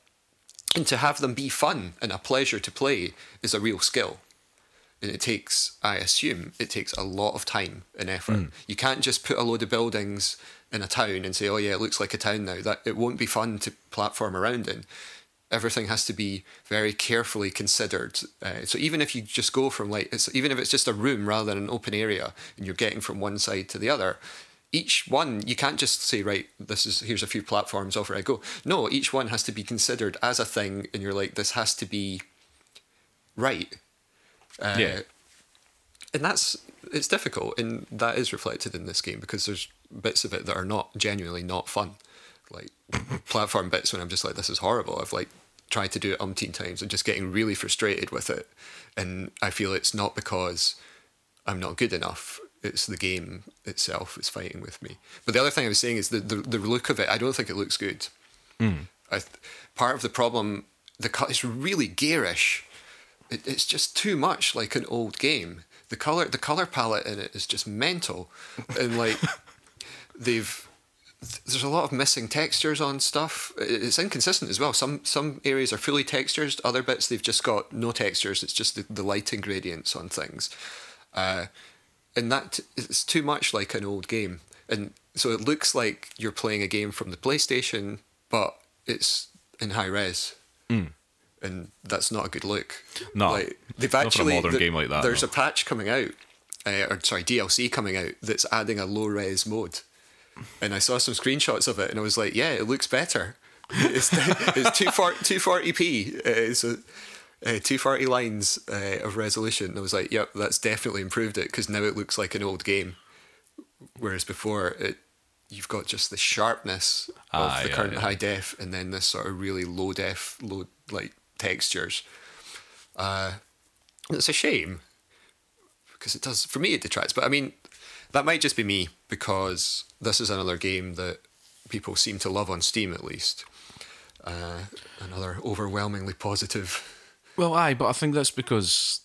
and to have them be fun and a pleasure to play is a real skill and it takes i assume it takes a lot of time and effort you can't just put a load of buildings in a town and say oh yeah it looks like a town now that it won't be fun to platform around in everything has to be very carefully considered uh, so even if you just go from like it's even if it's just a room rather than an open area and you're getting from one side to the other each one you can't just say right this is here's a few platforms over i go no each one has to be considered as a thing and you're like this has to be right uh, Yeah. and that's it's difficult, and that is reflected in this game because there's bits of it that are not genuinely not fun. like platform bits when I'm just like, this is horrible. I've like tried to do it umpteen times and just getting really frustrated with it. And I feel it's not because I'm not good enough. It's the game itself is fighting with me. But the other thing I was saying is the the, the look of it. I don't think it looks good. Hmm. I th- part of the problem, the cut is really garish. It, it's just too much like an old game. The color, the color palette in it is just mental, and like they've there's a lot of missing textures on stuff. It's inconsistent as well. Some some areas are fully textured, other bits they've just got no textures. It's just the, the lighting gradients on things, uh, and that it's too much like an old game. And so it looks like you're playing a game from the PlayStation, but it's in high res, and that's not a good look. No, like, they've not for a actually modern the- game like that, There's no. a patch coming out, uh, or sorry, DLC coming out that's adding a low res mode and I saw some screenshots of it, and I was like, "Yeah, it looks better. It's it's two forty p. It's a uh, two forty lines uh, of resolution." And I was like, "Yep, that's definitely improved it because now it looks like an old game." Whereas before, it you've got just the sharpness of Ah, the yeah, current yeah. high def, and then this sort of really low def, low like textures. Uh, it's a shame because it does for me it detracts but i mean that might just be me because this is another game that people seem to love on steam at least uh, another overwhelmingly positive Well, aye, but I think that's because.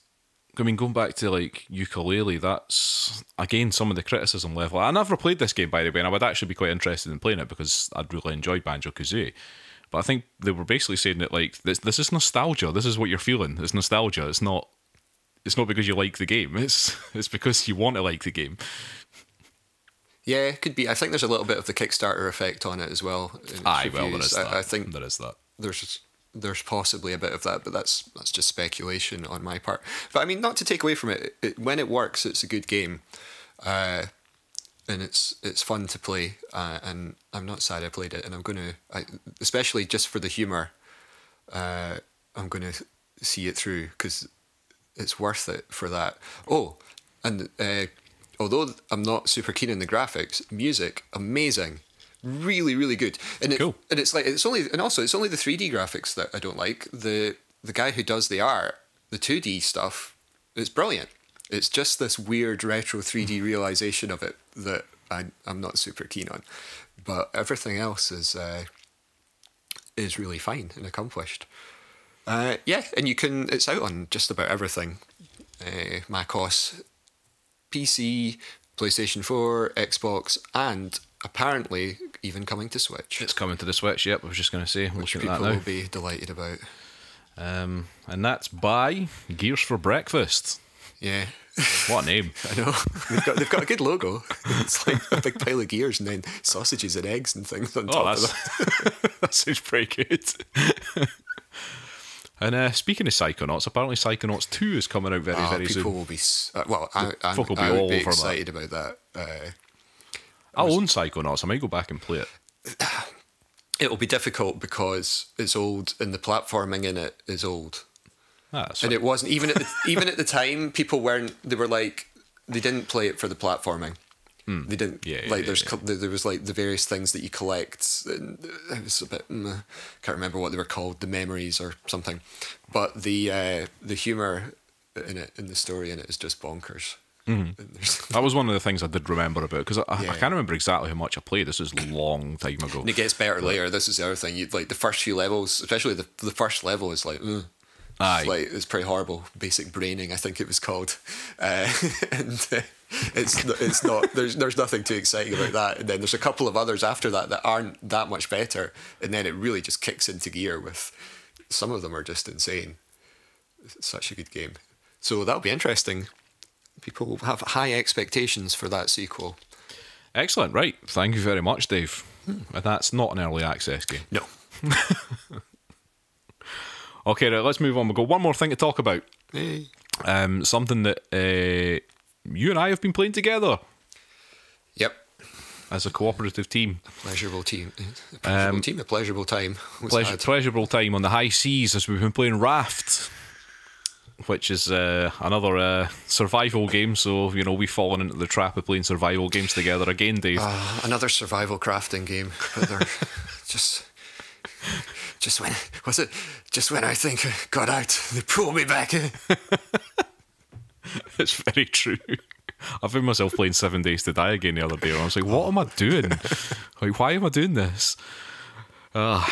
I mean, going back to like Yooka-Laylee, that's again some of the criticism level. I never played this game, by the way, and I would actually be quite interested in playing it because I'd really enjoyed Banjo Kazooie. But I think they were basically saying that like this, this is nostalgia. This is what you're feeling. It's nostalgia. It's not. It's not because you like the game. It's it's because you want to like the game. yeah it could be i think there's a little bit of the kickstarter effect on it as well Aye, well, there is that. I, I think there is that. there's there's possibly a bit of that, but that's that's just speculation on my part. But I mean, not to take away from it, it when it works, it's a good game, uh, and it's it's fun to play. Uh, and I'm not sad I played it, and I'm gonna, I, especially just for the humor, uh, I'm gonna see it through because it's worth it for that. Oh, and uh, although I'm not super keen on the graphics, music amazing, really really good. And it, Cool. and it's like it's only and also it's only the 3D graphics that I don't like. The the guy who does the art, the 2D stuff, it's brilliant. It's just this weird retro 3D realization of it that I I'm not super keen on. But everything else is uh, is really fine and accomplished. Uh, yeah, and you can. It's out on just about everything. Uh, Mac OS, PC, PlayStation Four, Xbox, and apparently even coming to Switch. It's coming to the Switch. Yep, I was just going to say. Which people that will be delighted about. Um, and that's by Gears for Breakfast. Yeah, What a name! I know. They've got they've got a good logo. It's like a big pile of gears and then sausages and eggs and things on Oh, top of them. that sounds pretty good. And uh, speaking of Psychonauts, apparently Psychonauts Two is coming out very, Oh, very people soon. will be uh, well. I, I, will be I would all be over that. excited about that. Uh, I own Psychonauts. I might go back and play it. it'll be difficult because it's old and the platforming in it is old. Ah, and it wasn't even at the, even at the time people weren't they were like they didn't play it for the platforming they didn't. Yeah, yeah, like yeah, there's yeah. co- there was like the various things that you collect and it was a bit mm, can't remember what they were called the memories or something but the uh, the humor in it in the story in it is just bonkers Mm-hmm. That was one of the things I did remember about because I, I, Yeah. I can't remember exactly how much I played. This was a long time ago. and it gets better later this is the other thing you like the first few levels especially the the first level is like ugh. Aye. It's like it's pretty horrible. Basic braining, I think it was called, uh, and uh, it's it's not. There's there's nothing too exciting about that. And then there's a couple of others after that that aren't that much better. And then it really just kicks into gear. With some of them are just insane. It's such a good game. So that'll be interesting. People have high expectations for that sequel. Excellent. Right. Thank you very much, Dave. Hmm. That's not an early access game. No, Okay, right, let's move on. We've got one more thing to talk about. Hey. Um, something that uh, you and I have been playing together Yep. as a cooperative team. Pleasurable team. A pleasurable team. A pleasurable time. Pleasure, pleasurable time on the high seas as we've been playing Raft. which is uh, another uh, survival game. So you know we've fallen into the trap of playing survival games together again, Dave. Uh, another survival crafting game, but they're just. Just when was it? Just when I think I got out, they pull me back in. it's very true. I found myself playing Seven Days to Die again the other day, and I was like, "What am I doing? like, why am I doing this?" Uh,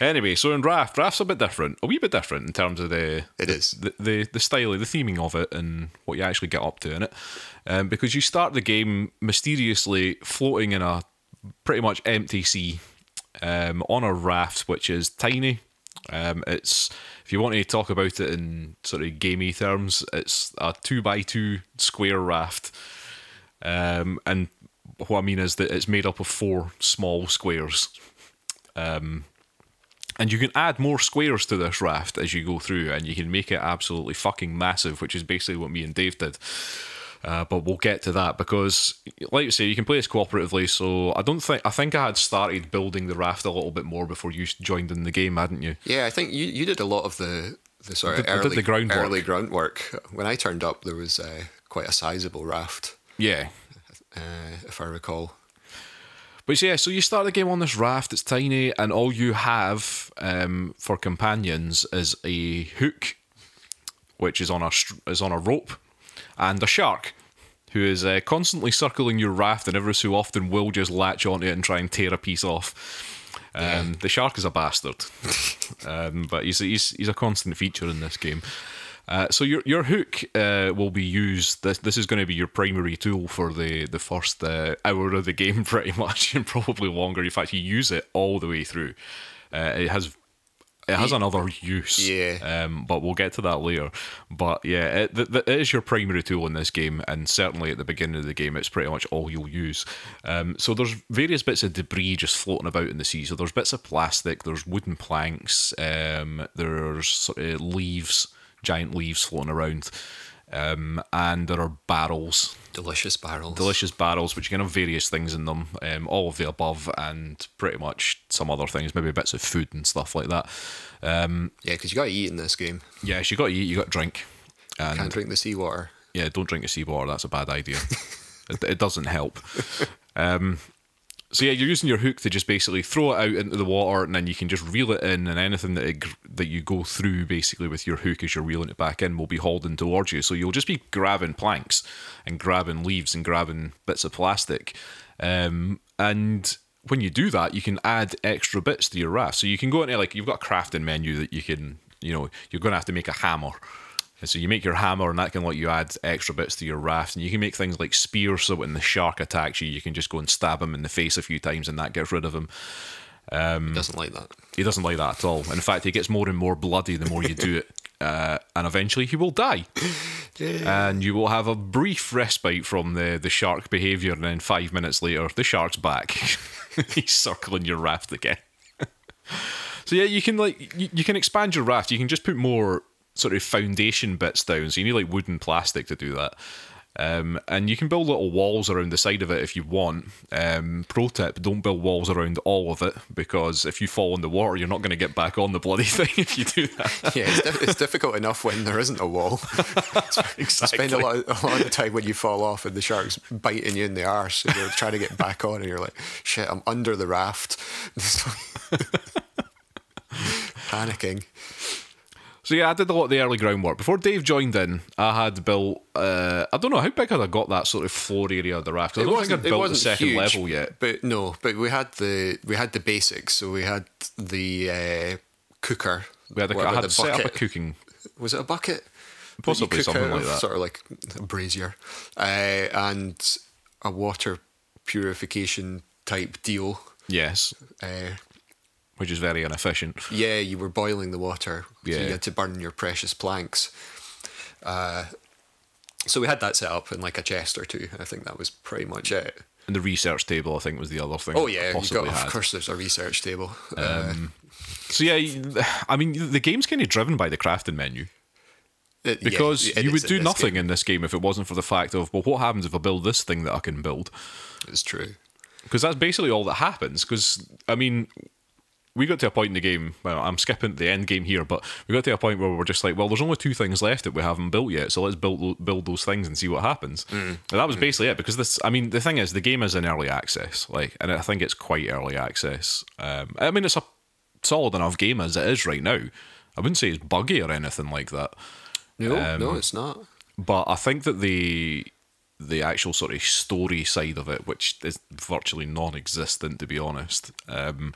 anyway, so in Raft, Raft's a bit different, a wee bit different in terms of the It is. the the, the style, the theming of it, and what you actually get up to in it. Um, because you start the game mysteriously floating in a pretty much empty sea um, on a raft, which is tiny. Um, it's if you want to talk about it in sort of gamey terms, it's a two by two square raft, um, and what I mean is that it's made up of four small squares. Um, and you can add more squares to this raft as you go through, and you can make it absolutely fucking massive, which is basically what me and Dave did. Uh, but we'll get to that because, like you say, you can play this cooperatively. So I don't think I think I had started building the raft a little bit more before you joined in the game, hadn't you? Yeah, I think you, you did a lot of the the sort of Did- I did early the groundwork. early groundwork. When I turned up, there was uh, quite a sizable raft, Yeah. uh, if I recall. But yeah, so you start the game on this raft. It's tiny, and all you have um, for companions is a hook, which is on a str- is on a rope, and a shark, who is uh, constantly circling your raft, and every so often will just latch onto it and try and tear a piece off. Um, The shark is a bastard, um, but he's, he's he's a constant feature in this game. Uh, so your your hook uh, will be used. This this is going to be your primary tool for the the first uh, hour of the game, pretty much, and probably longer. In fact, you use it all the way through. Uh, it has it has another use, Yeah. Um, but we'll get to that later. But yeah, it, it is your primary tool in this game, and certainly at the beginning of the game, it's pretty much all you'll use. Um, so there's various bits of debris just floating about in the sea. So there's bits of plastic, there's wooden planks, um, there's sort of leaves, giant leaves floating around, um, and there are barrels Delicious barrels. delicious barrels, which can have various things in them, um, all of the above, and pretty much some other things, maybe bits of food and stuff like that. Um, Yeah, because you got to eat in this game. yes, you got to eat, you got to drink, and Can't drink the seawater. yeah, don't drink the seawater. That's a bad idea. it, it doesn't help. Um, so yeah, you're using your hook to just basically throw it out into the water, and then you can just reel it in, and anything that it, that you go through basically with your hook as you're reeling it back in will be hauled in towards you. So you'll just be grabbing planks and grabbing leaves and grabbing bits of plastic, um, and when you do that, you can add extra bits to your raft. So you can go into like you've got a crafting menu that you can, you know, you're going to have to make a hammer. And so you make your hammer, and that can let you add extra bits to your raft. And you can make things like spears, so when the shark attacks you, you can just go and stab him in the face a few times, and that gets rid of him. He doesn't like that. He doesn't like that at all. In fact, he gets more and more bloody the more you do it, uh, and eventually he will die. And you will have a brief respite from the the shark behaviour, and then five minutes later, the shark's back. He's circling your raft again. So yeah, you can like you, you can expand your raft. You can just put more sort of foundation bits down. So you need like wood and plastic to do that. Um, and you can build little walls around the side of it if you want. Um, pro tip: don't build walls around all of it because if you fall in the water, you're not going to get back on the bloody thing if you do that. Yeah, it's, it's difficult enough when there isn't a wall. You spend a lot, a lot of time when you fall off and the shark's biting you in the arse and you're trying to get back on and you're like, shit, I'm under the raft. Panicking. So yeah, I did a lot of the early groundwork before Dave joined in. I had built. Uh, I don't know how big had I got that sort of floor area of the raft. I don't think I'd built the second huge, level yet. But no, but we had the we had the basics. So we had the uh, cooker. We had a, I I had the set up a cooking. Was it a bucket? Possibly something like that. Sort of like a brazier, uh, and a water purification type deal. Yes, Uh, which is very inefficient. yeah, you were boiling the water, so Yeah. you had to burn your precious planks. Uh, so we had that set up in like a chest or two. I think that was pretty much it. And the research table, I think, was the other thing. Oh yeah, got, had. of course. There's a research table. Uh, So yeah, I mean, the game's kind of driven by the crafting menu it- yeah, because it you would do in nothing game. in this game if it wasn't for the fact of well, what happens if I build this thing that I can build? It's true. Because that's basically all that happens. Because I mean, we got to a point in the game. Well, I'm skipping the end game here, but we got to a point where we're just like, well, there's only two things left that we haven't built yet, so let's build build those things and see what happens. Mm. And that was basically it. Because this, I mean, the thing is, the game is in early access, like, and I think it's quite early access. Um, I mean, it's a solid enough game as it is right now. I wouldn't say it's buggy or anything like that. No, Um, no, it's not. but I think that the the actual sort of story side of it, which is virtually non-existent to be honest. Um,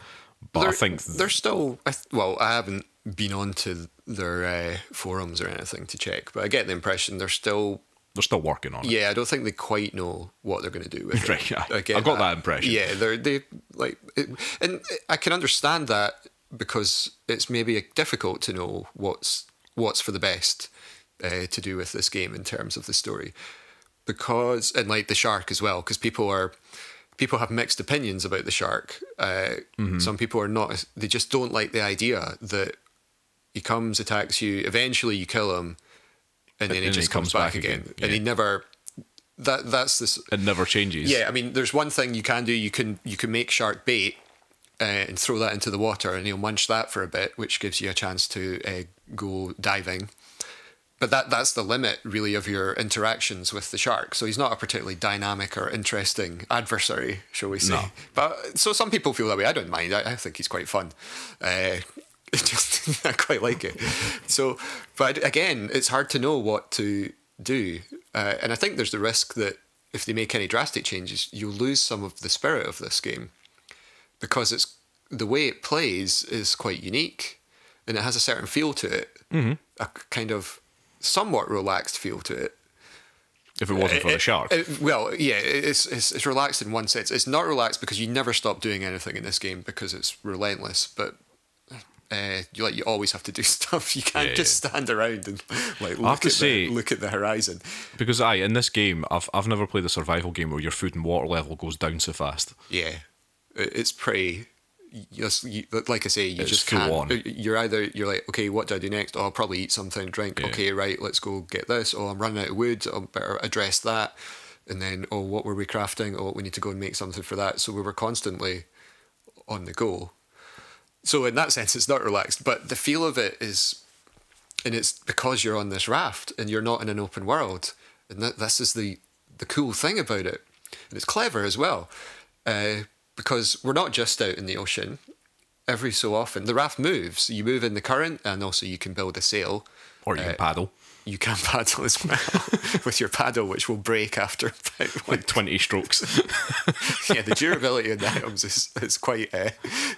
but I They're- think they're still. I th- Well, I haven't been onto their uh, forums or anything to check, but I get the impression they're still. they're still working on it. Yeah, I don't think they quite know what they're going to do with it. Right, yeah. get I got that impression. Yeah, they're they like, it, and I can understand that because it's maybe difficult to know what's what's for the best uh, to do with this game in terms of the story, because and like the shark as well, because people are people have mixed opinions about the shark. Uh, Mm-hmm. Some people are not; they just don't like the idea that he comes, attacks you, eventually you kill him, and then And he then just he comes, comes back, back again, again, and he never. That that's this. It never changes. Yeah, I mean, there's one thing you can do. You can you can make shark bait uh, and throw that into the water, and he'll munch that for a bit, which gives you a chance to uh, go diving. But that that's the limit, really, of your interactions with the shark. So he's not a particularly dynamic or interesting adversary, shall we say? No. But so some people feel that way. I don't mind. I, I think he's quite fun. Uh, just I quite like it. So, but again, it's hard to know what to do, uh, and I think there's the risk that if they make any drastic changes, you'll lose some of the spirit of this game because it's the way it plays is quite unique, and it has a certain feel to it, mm-hmm. a kind of somewhat relaxed feel to it. If it wasn't for the shark. it- well, yeah, it's, it's it's relaxed in one sense. It's not relaxed because you never stop doing anything in this game because it's relentless. But uh, you like you always have to do stuff. You can't Yeah, just stand around and like have look to at say- the, look at the horizon. because I in this game, I've I've never played a survival game where your food and water level goes down so fast. Yeah, it's pretty. Yes, you, like I say, you it's just can't. On. You're either you're like, okay, what do I do next? Oh, I'll probably eat something, drink. Yeah. Okay, right, let's go get this. Oh, I'm running out of wood. I better address that. And then, oh, what were we crafting? Oh, we need to go and make something for that. So we were constantly on the go. So in that sense, it's not relaxed, but the feel of it is, and it's because you're on this raft and you're not in an open world, and that, this is the the cool thing about it, and it's clever as well, uh, because we're not just out in the ocean. Every so often, the raft moves. You move in the current, and also you can build a sail. Or you can paddle. You can paddle as well with your paddle, which will break after about Like twenty strokes. yeah, the durability of the items is, is quite uh,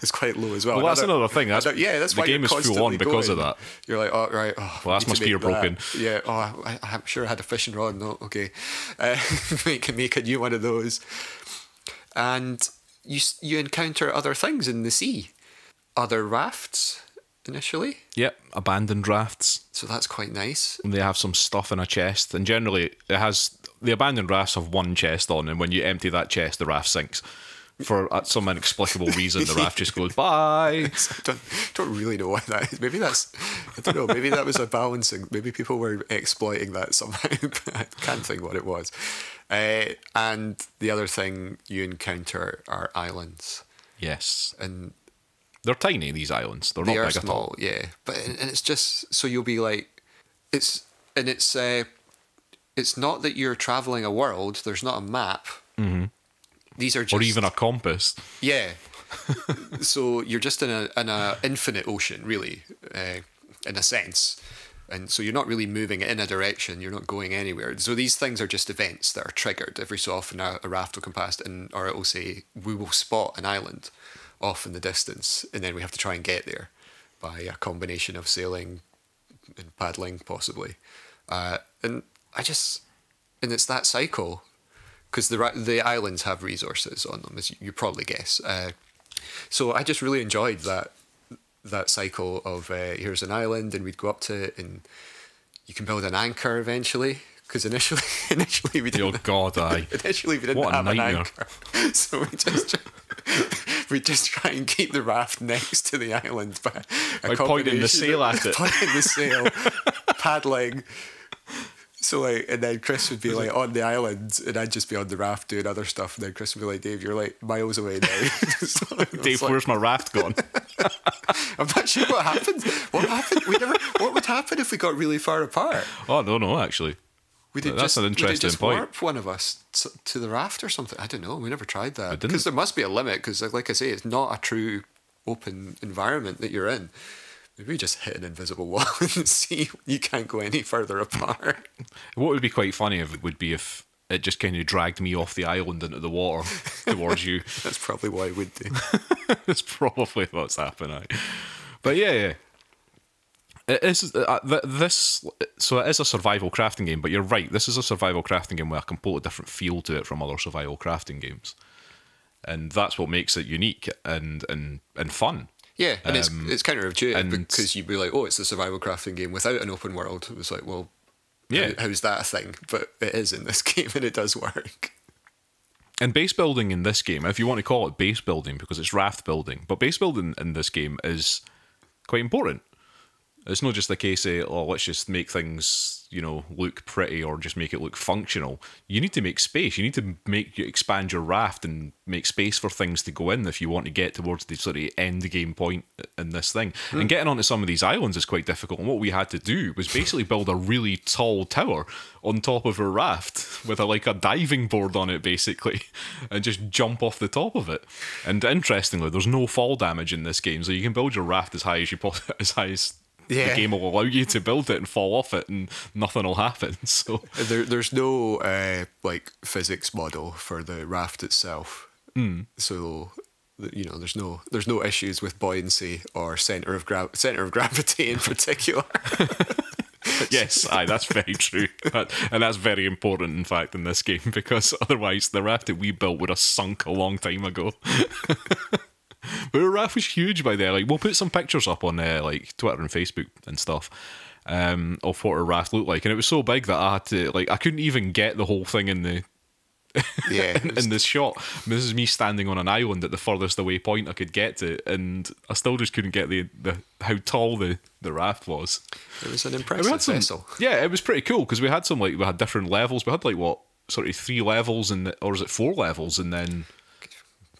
is quite low as well. Well, that's another thing. That's- another- yeah, that's the why game is full on because of that. You're like, oh right, oh, Well, that's my spear that. broken. Yeah, oh, I, I'm sure I had a fishing rod. No, okay, uh, make make a new one of those, and you you encounter other things in the sea, other rafts initially, yep, abandoned rafts. so that's quite nice. They have some stuff in a chest, and generally it has the abandoned rafts have one chest on, and when you empty that chest, the raft sinks. For uh, some inexplicable reason, the raft just goes bye. I don't, don't really know why that is. Maybe that's, I don't know, maybe that was a balancing. Maybe people were exploiting that somehow. but I can't think what it was. Uh, and the other thing you encounter are islands. Yes, And they're tiny. These islands. They're they not big at all. yeah. But and it's just so you'll be like, it's and it's uh, it's not that you're traveling a world. There's not a map. Mm-hmm. These are just Or even a compass. Yeah. so you're just in a in a infinite ocean, really, uh, in a sense, and so you're not really moving in a direction. You're not going anywhere. So these things are just events that are triggered every so often. A, a raft will come past, and or it will say we will spot an island off in the distance, and then we have to try and get there by a combination of sailing and paddling, possibly. Uh, and I just and it's that cycle because the the islands have resources on them, as you, probably guess. Uh, so I just really enjoyed that that cycle of uh, here's an island, and we'd go up to it, and you can build an anchor eventually. Because initially, initially we Oh didn't. Oh God, aye. Initially, we didn't What have an anchor, so we just we just try and keep the raft next to the island by, By pointing the sail at it. pointing the sail, paddling. So like, and then Chris would be like on the island, and I'd just be on the raft doing other stuff. And then Chris would be like, "Dave, you're like miles away now." So Dave, like- where's my raft gone? I'm not sure what happened. What happened? We never. What would happen if we got really far apart? Oh, no, don't actually. We did That's just, an would it interesting just point. warp one of us to, to the raft or something? I don't know. We never tried that because there must be a limit. Because, like I say, it's not a true open environment that you're in. Maybe we just hit an invisible wall and see you can't go any further apart. What would be quite funny if it would be if it just kind of dragged me off the island into the water towards you. That's probably what it would do. That's probably what's happening. But yeah, yeah. It is uh, th- this. So it is a survival crafting game, but you're right. This is a survival crafting game with a completely different feel to it from other survival crafting games, and that's what makes it unique and and and fun. Yeah, and it's Um, it's counterintuitive and- because you'd be like, oh, it's a survival crafting game without an open world. It was like, well, Yeah. how- how's that a thing? But it is in this game, and it does work. And base building in this game, if you want to call it base building because it's raft building, but base building in this game is quite important. It's not just the case of, oh, let's just make things, you know, look pretty or just make it look functional. You need to make space. You need to make expand your raft and make space for things to go in if you want to get towards the sort of end game point in this thing. And mm. getting onto some of these islands is quite difficult. And what we had to do was basically build a really tall tower on top of a raft with a like a diving board on it, basically, and just jump off the top of it. And interestingly, there's no fall damage in this game, so you can build your raft as high as you as high as Yeah. the game will allow you to build it and fall off it, and nothing will happen. So There, there's no uh, like physics model for the raft itself, Hmm. so you know there's no there's no issues with buoyancy or center of gra- center of gravity in particular. yes, aye, that's very true, That- and that's very important, in fact, in this game because otherwise the raft that we built would have sunk a long time ago. But raft was huge by then. Like we'll put some pictures up on uh, like Twitter and Facebook and stuff. Um, of what our raft looked like, and it was so big that I had to like I couldn't even get the whole thing in the yeah, was, in this shot. This is me standing on an island at the furthest away point I could get to, and I still just couldn't get the, the how tall the, the raft was. it was an impressive some, vessel. yeah, it was pretty cool because we had some like we had different levels. We had like what sort of three levels and or is it four levels and then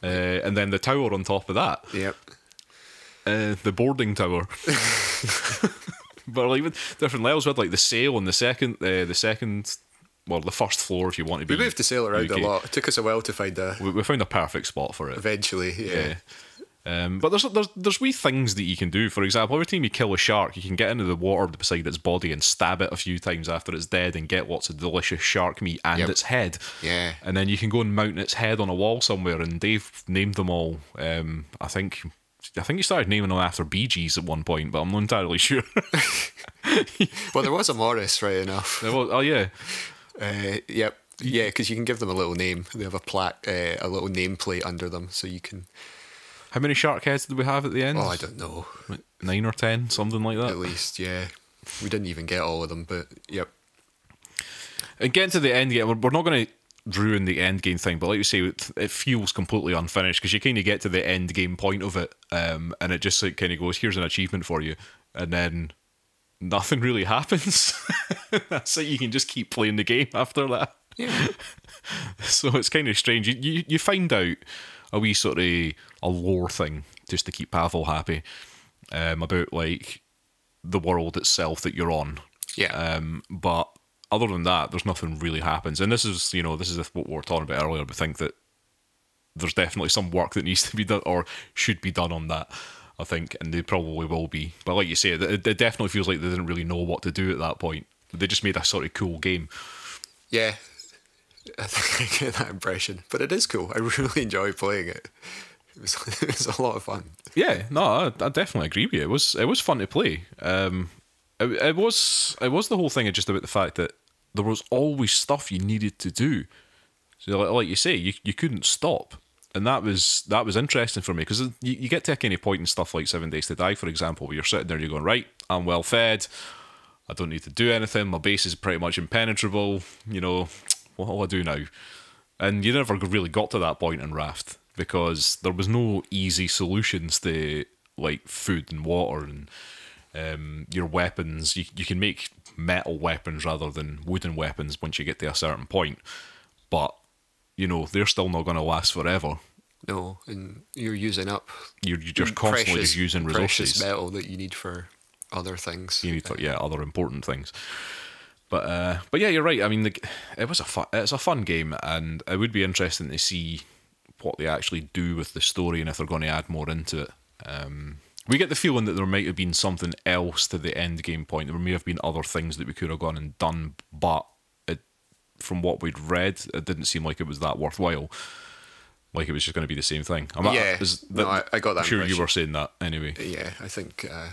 uh, and then the tower on top of that, Yep. uh, the boarding tower. but like with different levels, had like the sail on the second, uh, the second, well, the first floor if you want to be. We moved the sail around UK. a lot. It took us a while to find a. We, we found a perfect spot for it. Eventually, yeah. Yeah. Um, but there's, there's there's wee things that you can do. For example, every time you kill a shark, you can get into the water beside its body and stab it a few times after it's dead and get lots of delicious shark meat and Yep. its head. Yeah. And then you can go and mount its head on a wall somewhere. And Dave named them all. Um, I think I think he started naming them after Bee Gees at one point, but I'm not entirely sure. Well, there was a Morris, right enough. Well, oh yeah, Uh, yep. Yeah, because you can give them a little name. They have a plaque, uh, a little nameplate under them, so you can. How many shark heads did we have at the end? Oh, I don't know. Like Nine or ten, something like that. At least, yeah. We didn't even get all of them, but yep. And getting to the end game, we're, we're not going to ruin the end game thing, but like you say, it, it feels completely unfinished because you kind of get to the end game point of it, um, and it just like kind of goes, "Here's an achievement for you," and then nothing really happens. That's it. You can just keep playing the game after that. Yeah. So it's kind of strange. You, you you find out a wee sort of a lore thing just to keep Pawel happy um, about like the world itself that you're on. Yeah. Um, but other than that, there's nothing really happens. And this is, you know, this is what we were talking about earlier. But think that there's definitely some work that needs to be done or should be done on that. I think, and they probably will be. But like you say, it, it definitely feels like they didn't really know what to do at that point. They just made a sort of cool game. Yeah. I think I get that impression. But it is cool. I really enjoy playing it. It was, it was a lot of fun. Yeah, no, I, I definitely agree with you. It was it was fun to play. Um, it, it was it was the whole thing just about the fact that there was always stuff you needed to do. So like, like you say, you you couldn't stop, and that was that was interesting for me because you, you get to a kind of point in stuff like Seven Days to Die, for example, where you're sitting there, and you're going right, I'm well fed, I don't need to do anything, my base is pretty much impenetrable. You know, what will I do now? And you never really got to that point in Raft because there was no easy solutions to like food and water and um, your weapons. You, you can make metal weapons rather than wooden weapons once you get to a certain point, but you know they're still not going to last forever. No, and you're using up You're, you're just constantly precious, just using resources, precious metal that you need for other things. you need for yeah other important things. But uh, but yeah, you're right. I mean, the, it was a fun, it's a fun game, and it would be interesting to see what they actually do with the story and if they're going to add more into it. Um, we get the feeling that there might have been something else to the end game point. There may have been other things that we could have gone and done, but it, from what we'd read, it didn't seem like it was that worthwhile. Like it was just going to be the same thing. I'm, Yeah. No, I- I got that I'm sure you were saying that anyway. Yeah, I think. Uh,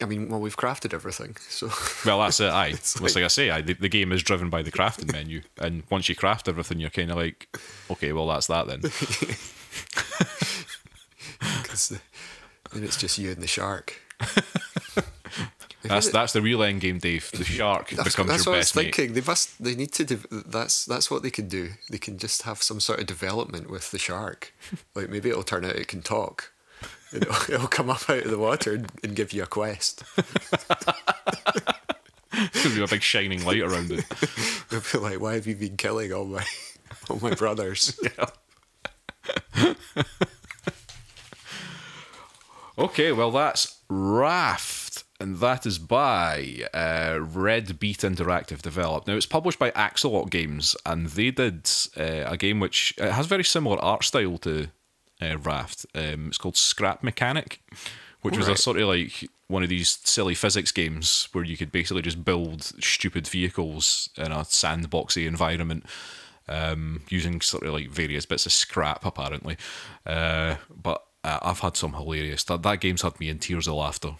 I mean, well, we've crafted everything, so Well, that's it. Aye, It's it's like, I say, aye, the, the game is driven by the crafting menu, and once you craft everything, you're kind of like, okay, well, that's that then. because uh, then it's just you and the shark. That's that's the real end game, Dave. The shark That's, becomes that's your what I was best mate. thinking. They must. They need to. That's that's what they can do. They can just have some sort of development with the shark. Like maybe it'll turn out it can talk. It'll, it'll come up out of the water and, and give you a quest. There'll be a big shining light around it. It'll be like, "Why have you been killing all my all my brothers?" Okay, well, that's Raft, and that is by uh, Redbeet Interactive Developed. Now, it's published by Axolot Games, and they did uh, a game which has very similar art style to uh, Raft. Um, it's called Scrap Mechanic, which was a sort of like one of these silly physics games where you could basically just build stupid vehicles in a sandboxy environment um, using sort of like various bits of scrap, apparently. Uh, but uh, I've had some hilarious. That, that game's had me in tears of laughter.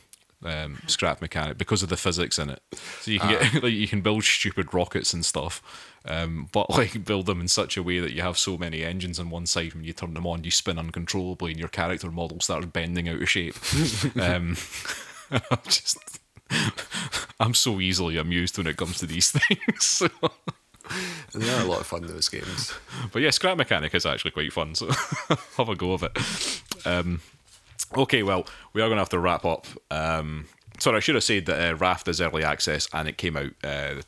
Um, scrap mechanic because of the physics in it. So you can get like you can build stupid rockets and stuff, um, but like build them in such a way that you have so many engines on one side when you turn them on, you spin uncontrollably, and your character model starts bending out of shape. um, I'm just. I'm so easily amused when it comes to these things. And they are a lot of fun. Those games. But yeah, scrap mechanic is actually quite fun, so have a go of it. Um, okay, well, we are going to have to wrap up. Um, sorry, I should have said that uh, Raft is early access and it came out uh, the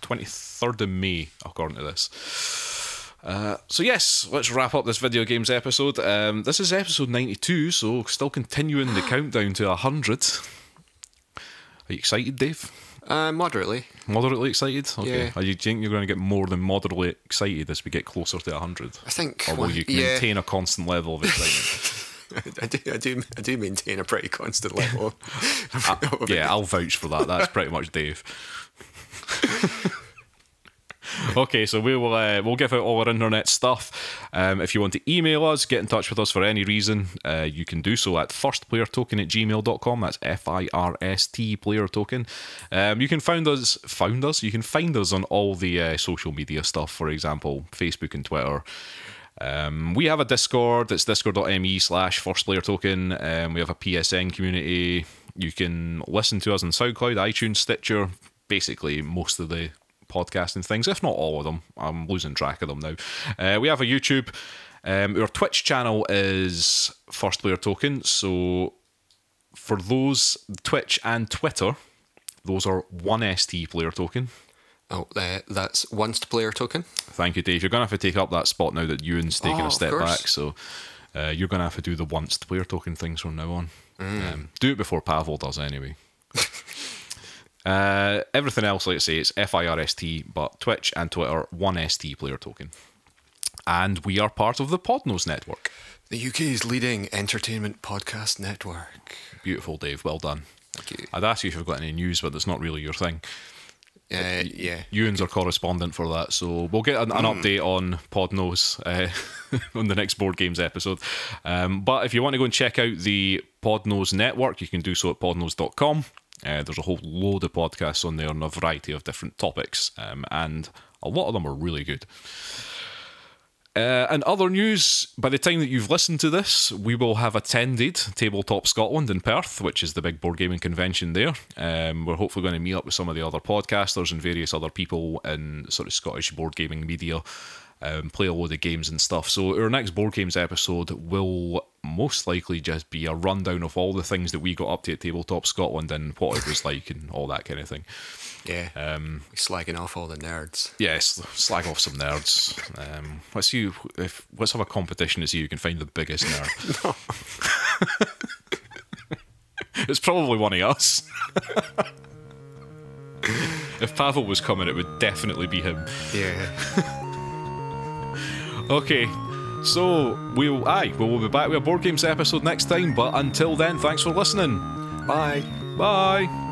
twenty third of May, according to this. Uh, so yes, let's wrap up this video games episode. Um, this is episode ninety two, so still continuing the countdown to hundred. Are you excited, Dave? Uh, moderately. Moderately excited? Okay. Yeah. Are you think you're going to get more than moderately excited as we get closer to 100? I think. Or will well, you yeah, maintain a constant level of excitement? I do. I do. I do maintain a pretty constant level. of yeah, I'll vouch for that. That's pretty much Dave. okay, so we will uh, we'll give out all our internet stuff. Um, if you want to email us, get in touch with us for any reason, uh, you can do so at firstplayertoken at gmail.com. That's F I R S T player token. Um, you can find us found us. You can find us on all the uh, social media stuff, for example, Facebook and Twitter. Um, we have a Discord. It's discord.me slash first player token. Um, we have a PSN community. You can listen to us on SoundCloud, iTunes, Stitcher, basically most of the podcasting things, if not all of them. I'm losing track of them now. Uh, we have a YouTube. Um, our Twitch channel is First Player Token. So for those, Twitch and Twitter, those are one ST player token. Oh, uh, that's once to player token. Thank you, Dave. You're going to have to take up that spot now that Euan's taking Oh, a step back. So uh, you're going to have to do the once to player token things from now on. Mm. Um, do it before Pawel does, anyway. uh, everything else, like I say, it's FIRST, but Twitch and Twitter, one ST player token. And we are part of the Podnose network. The UK's leading entertainment podcast network. Beautiful, Dave. Well done. Thank you. I'd ask you if you've got any news, but that's not really your thing. Uh, yeah. Euan's our correspondent for that, so we'll get an, an update on Podnose uh, on the next board games episode. Um, but if you want to go and check out the Podnose network, you can do so at podnose.com. Uh, there's a whole load of podcasts on there on a variety of different topics, um, and a lot of them are really good. Uh, and other news, by the time that you've listened to this, we will have attended Tabletop Scotland in Perth, which is the big board gaming convention there. Um, we're hopefully going to meet up with some of the other podcasters and various other people in sort of Scottish board gaming media. um, play a load of games and stuff. So our next board games episode will most likely just be a rundown of all the things that we got up to at Tabletop Scotland and what it was like and all that kind of thing. Yeah. Um, slagging off all the nerds. Yes, slag off some nerds. Um, let's see if let's have a competition to see who can find the biggest nerd. it's probably one of us. if Pawel was coming, it would definitely be him. Yeah. Okay, so we'll aye, we'll be back with a board games episode next time. But until then, thanks for listening. Bye. Bye.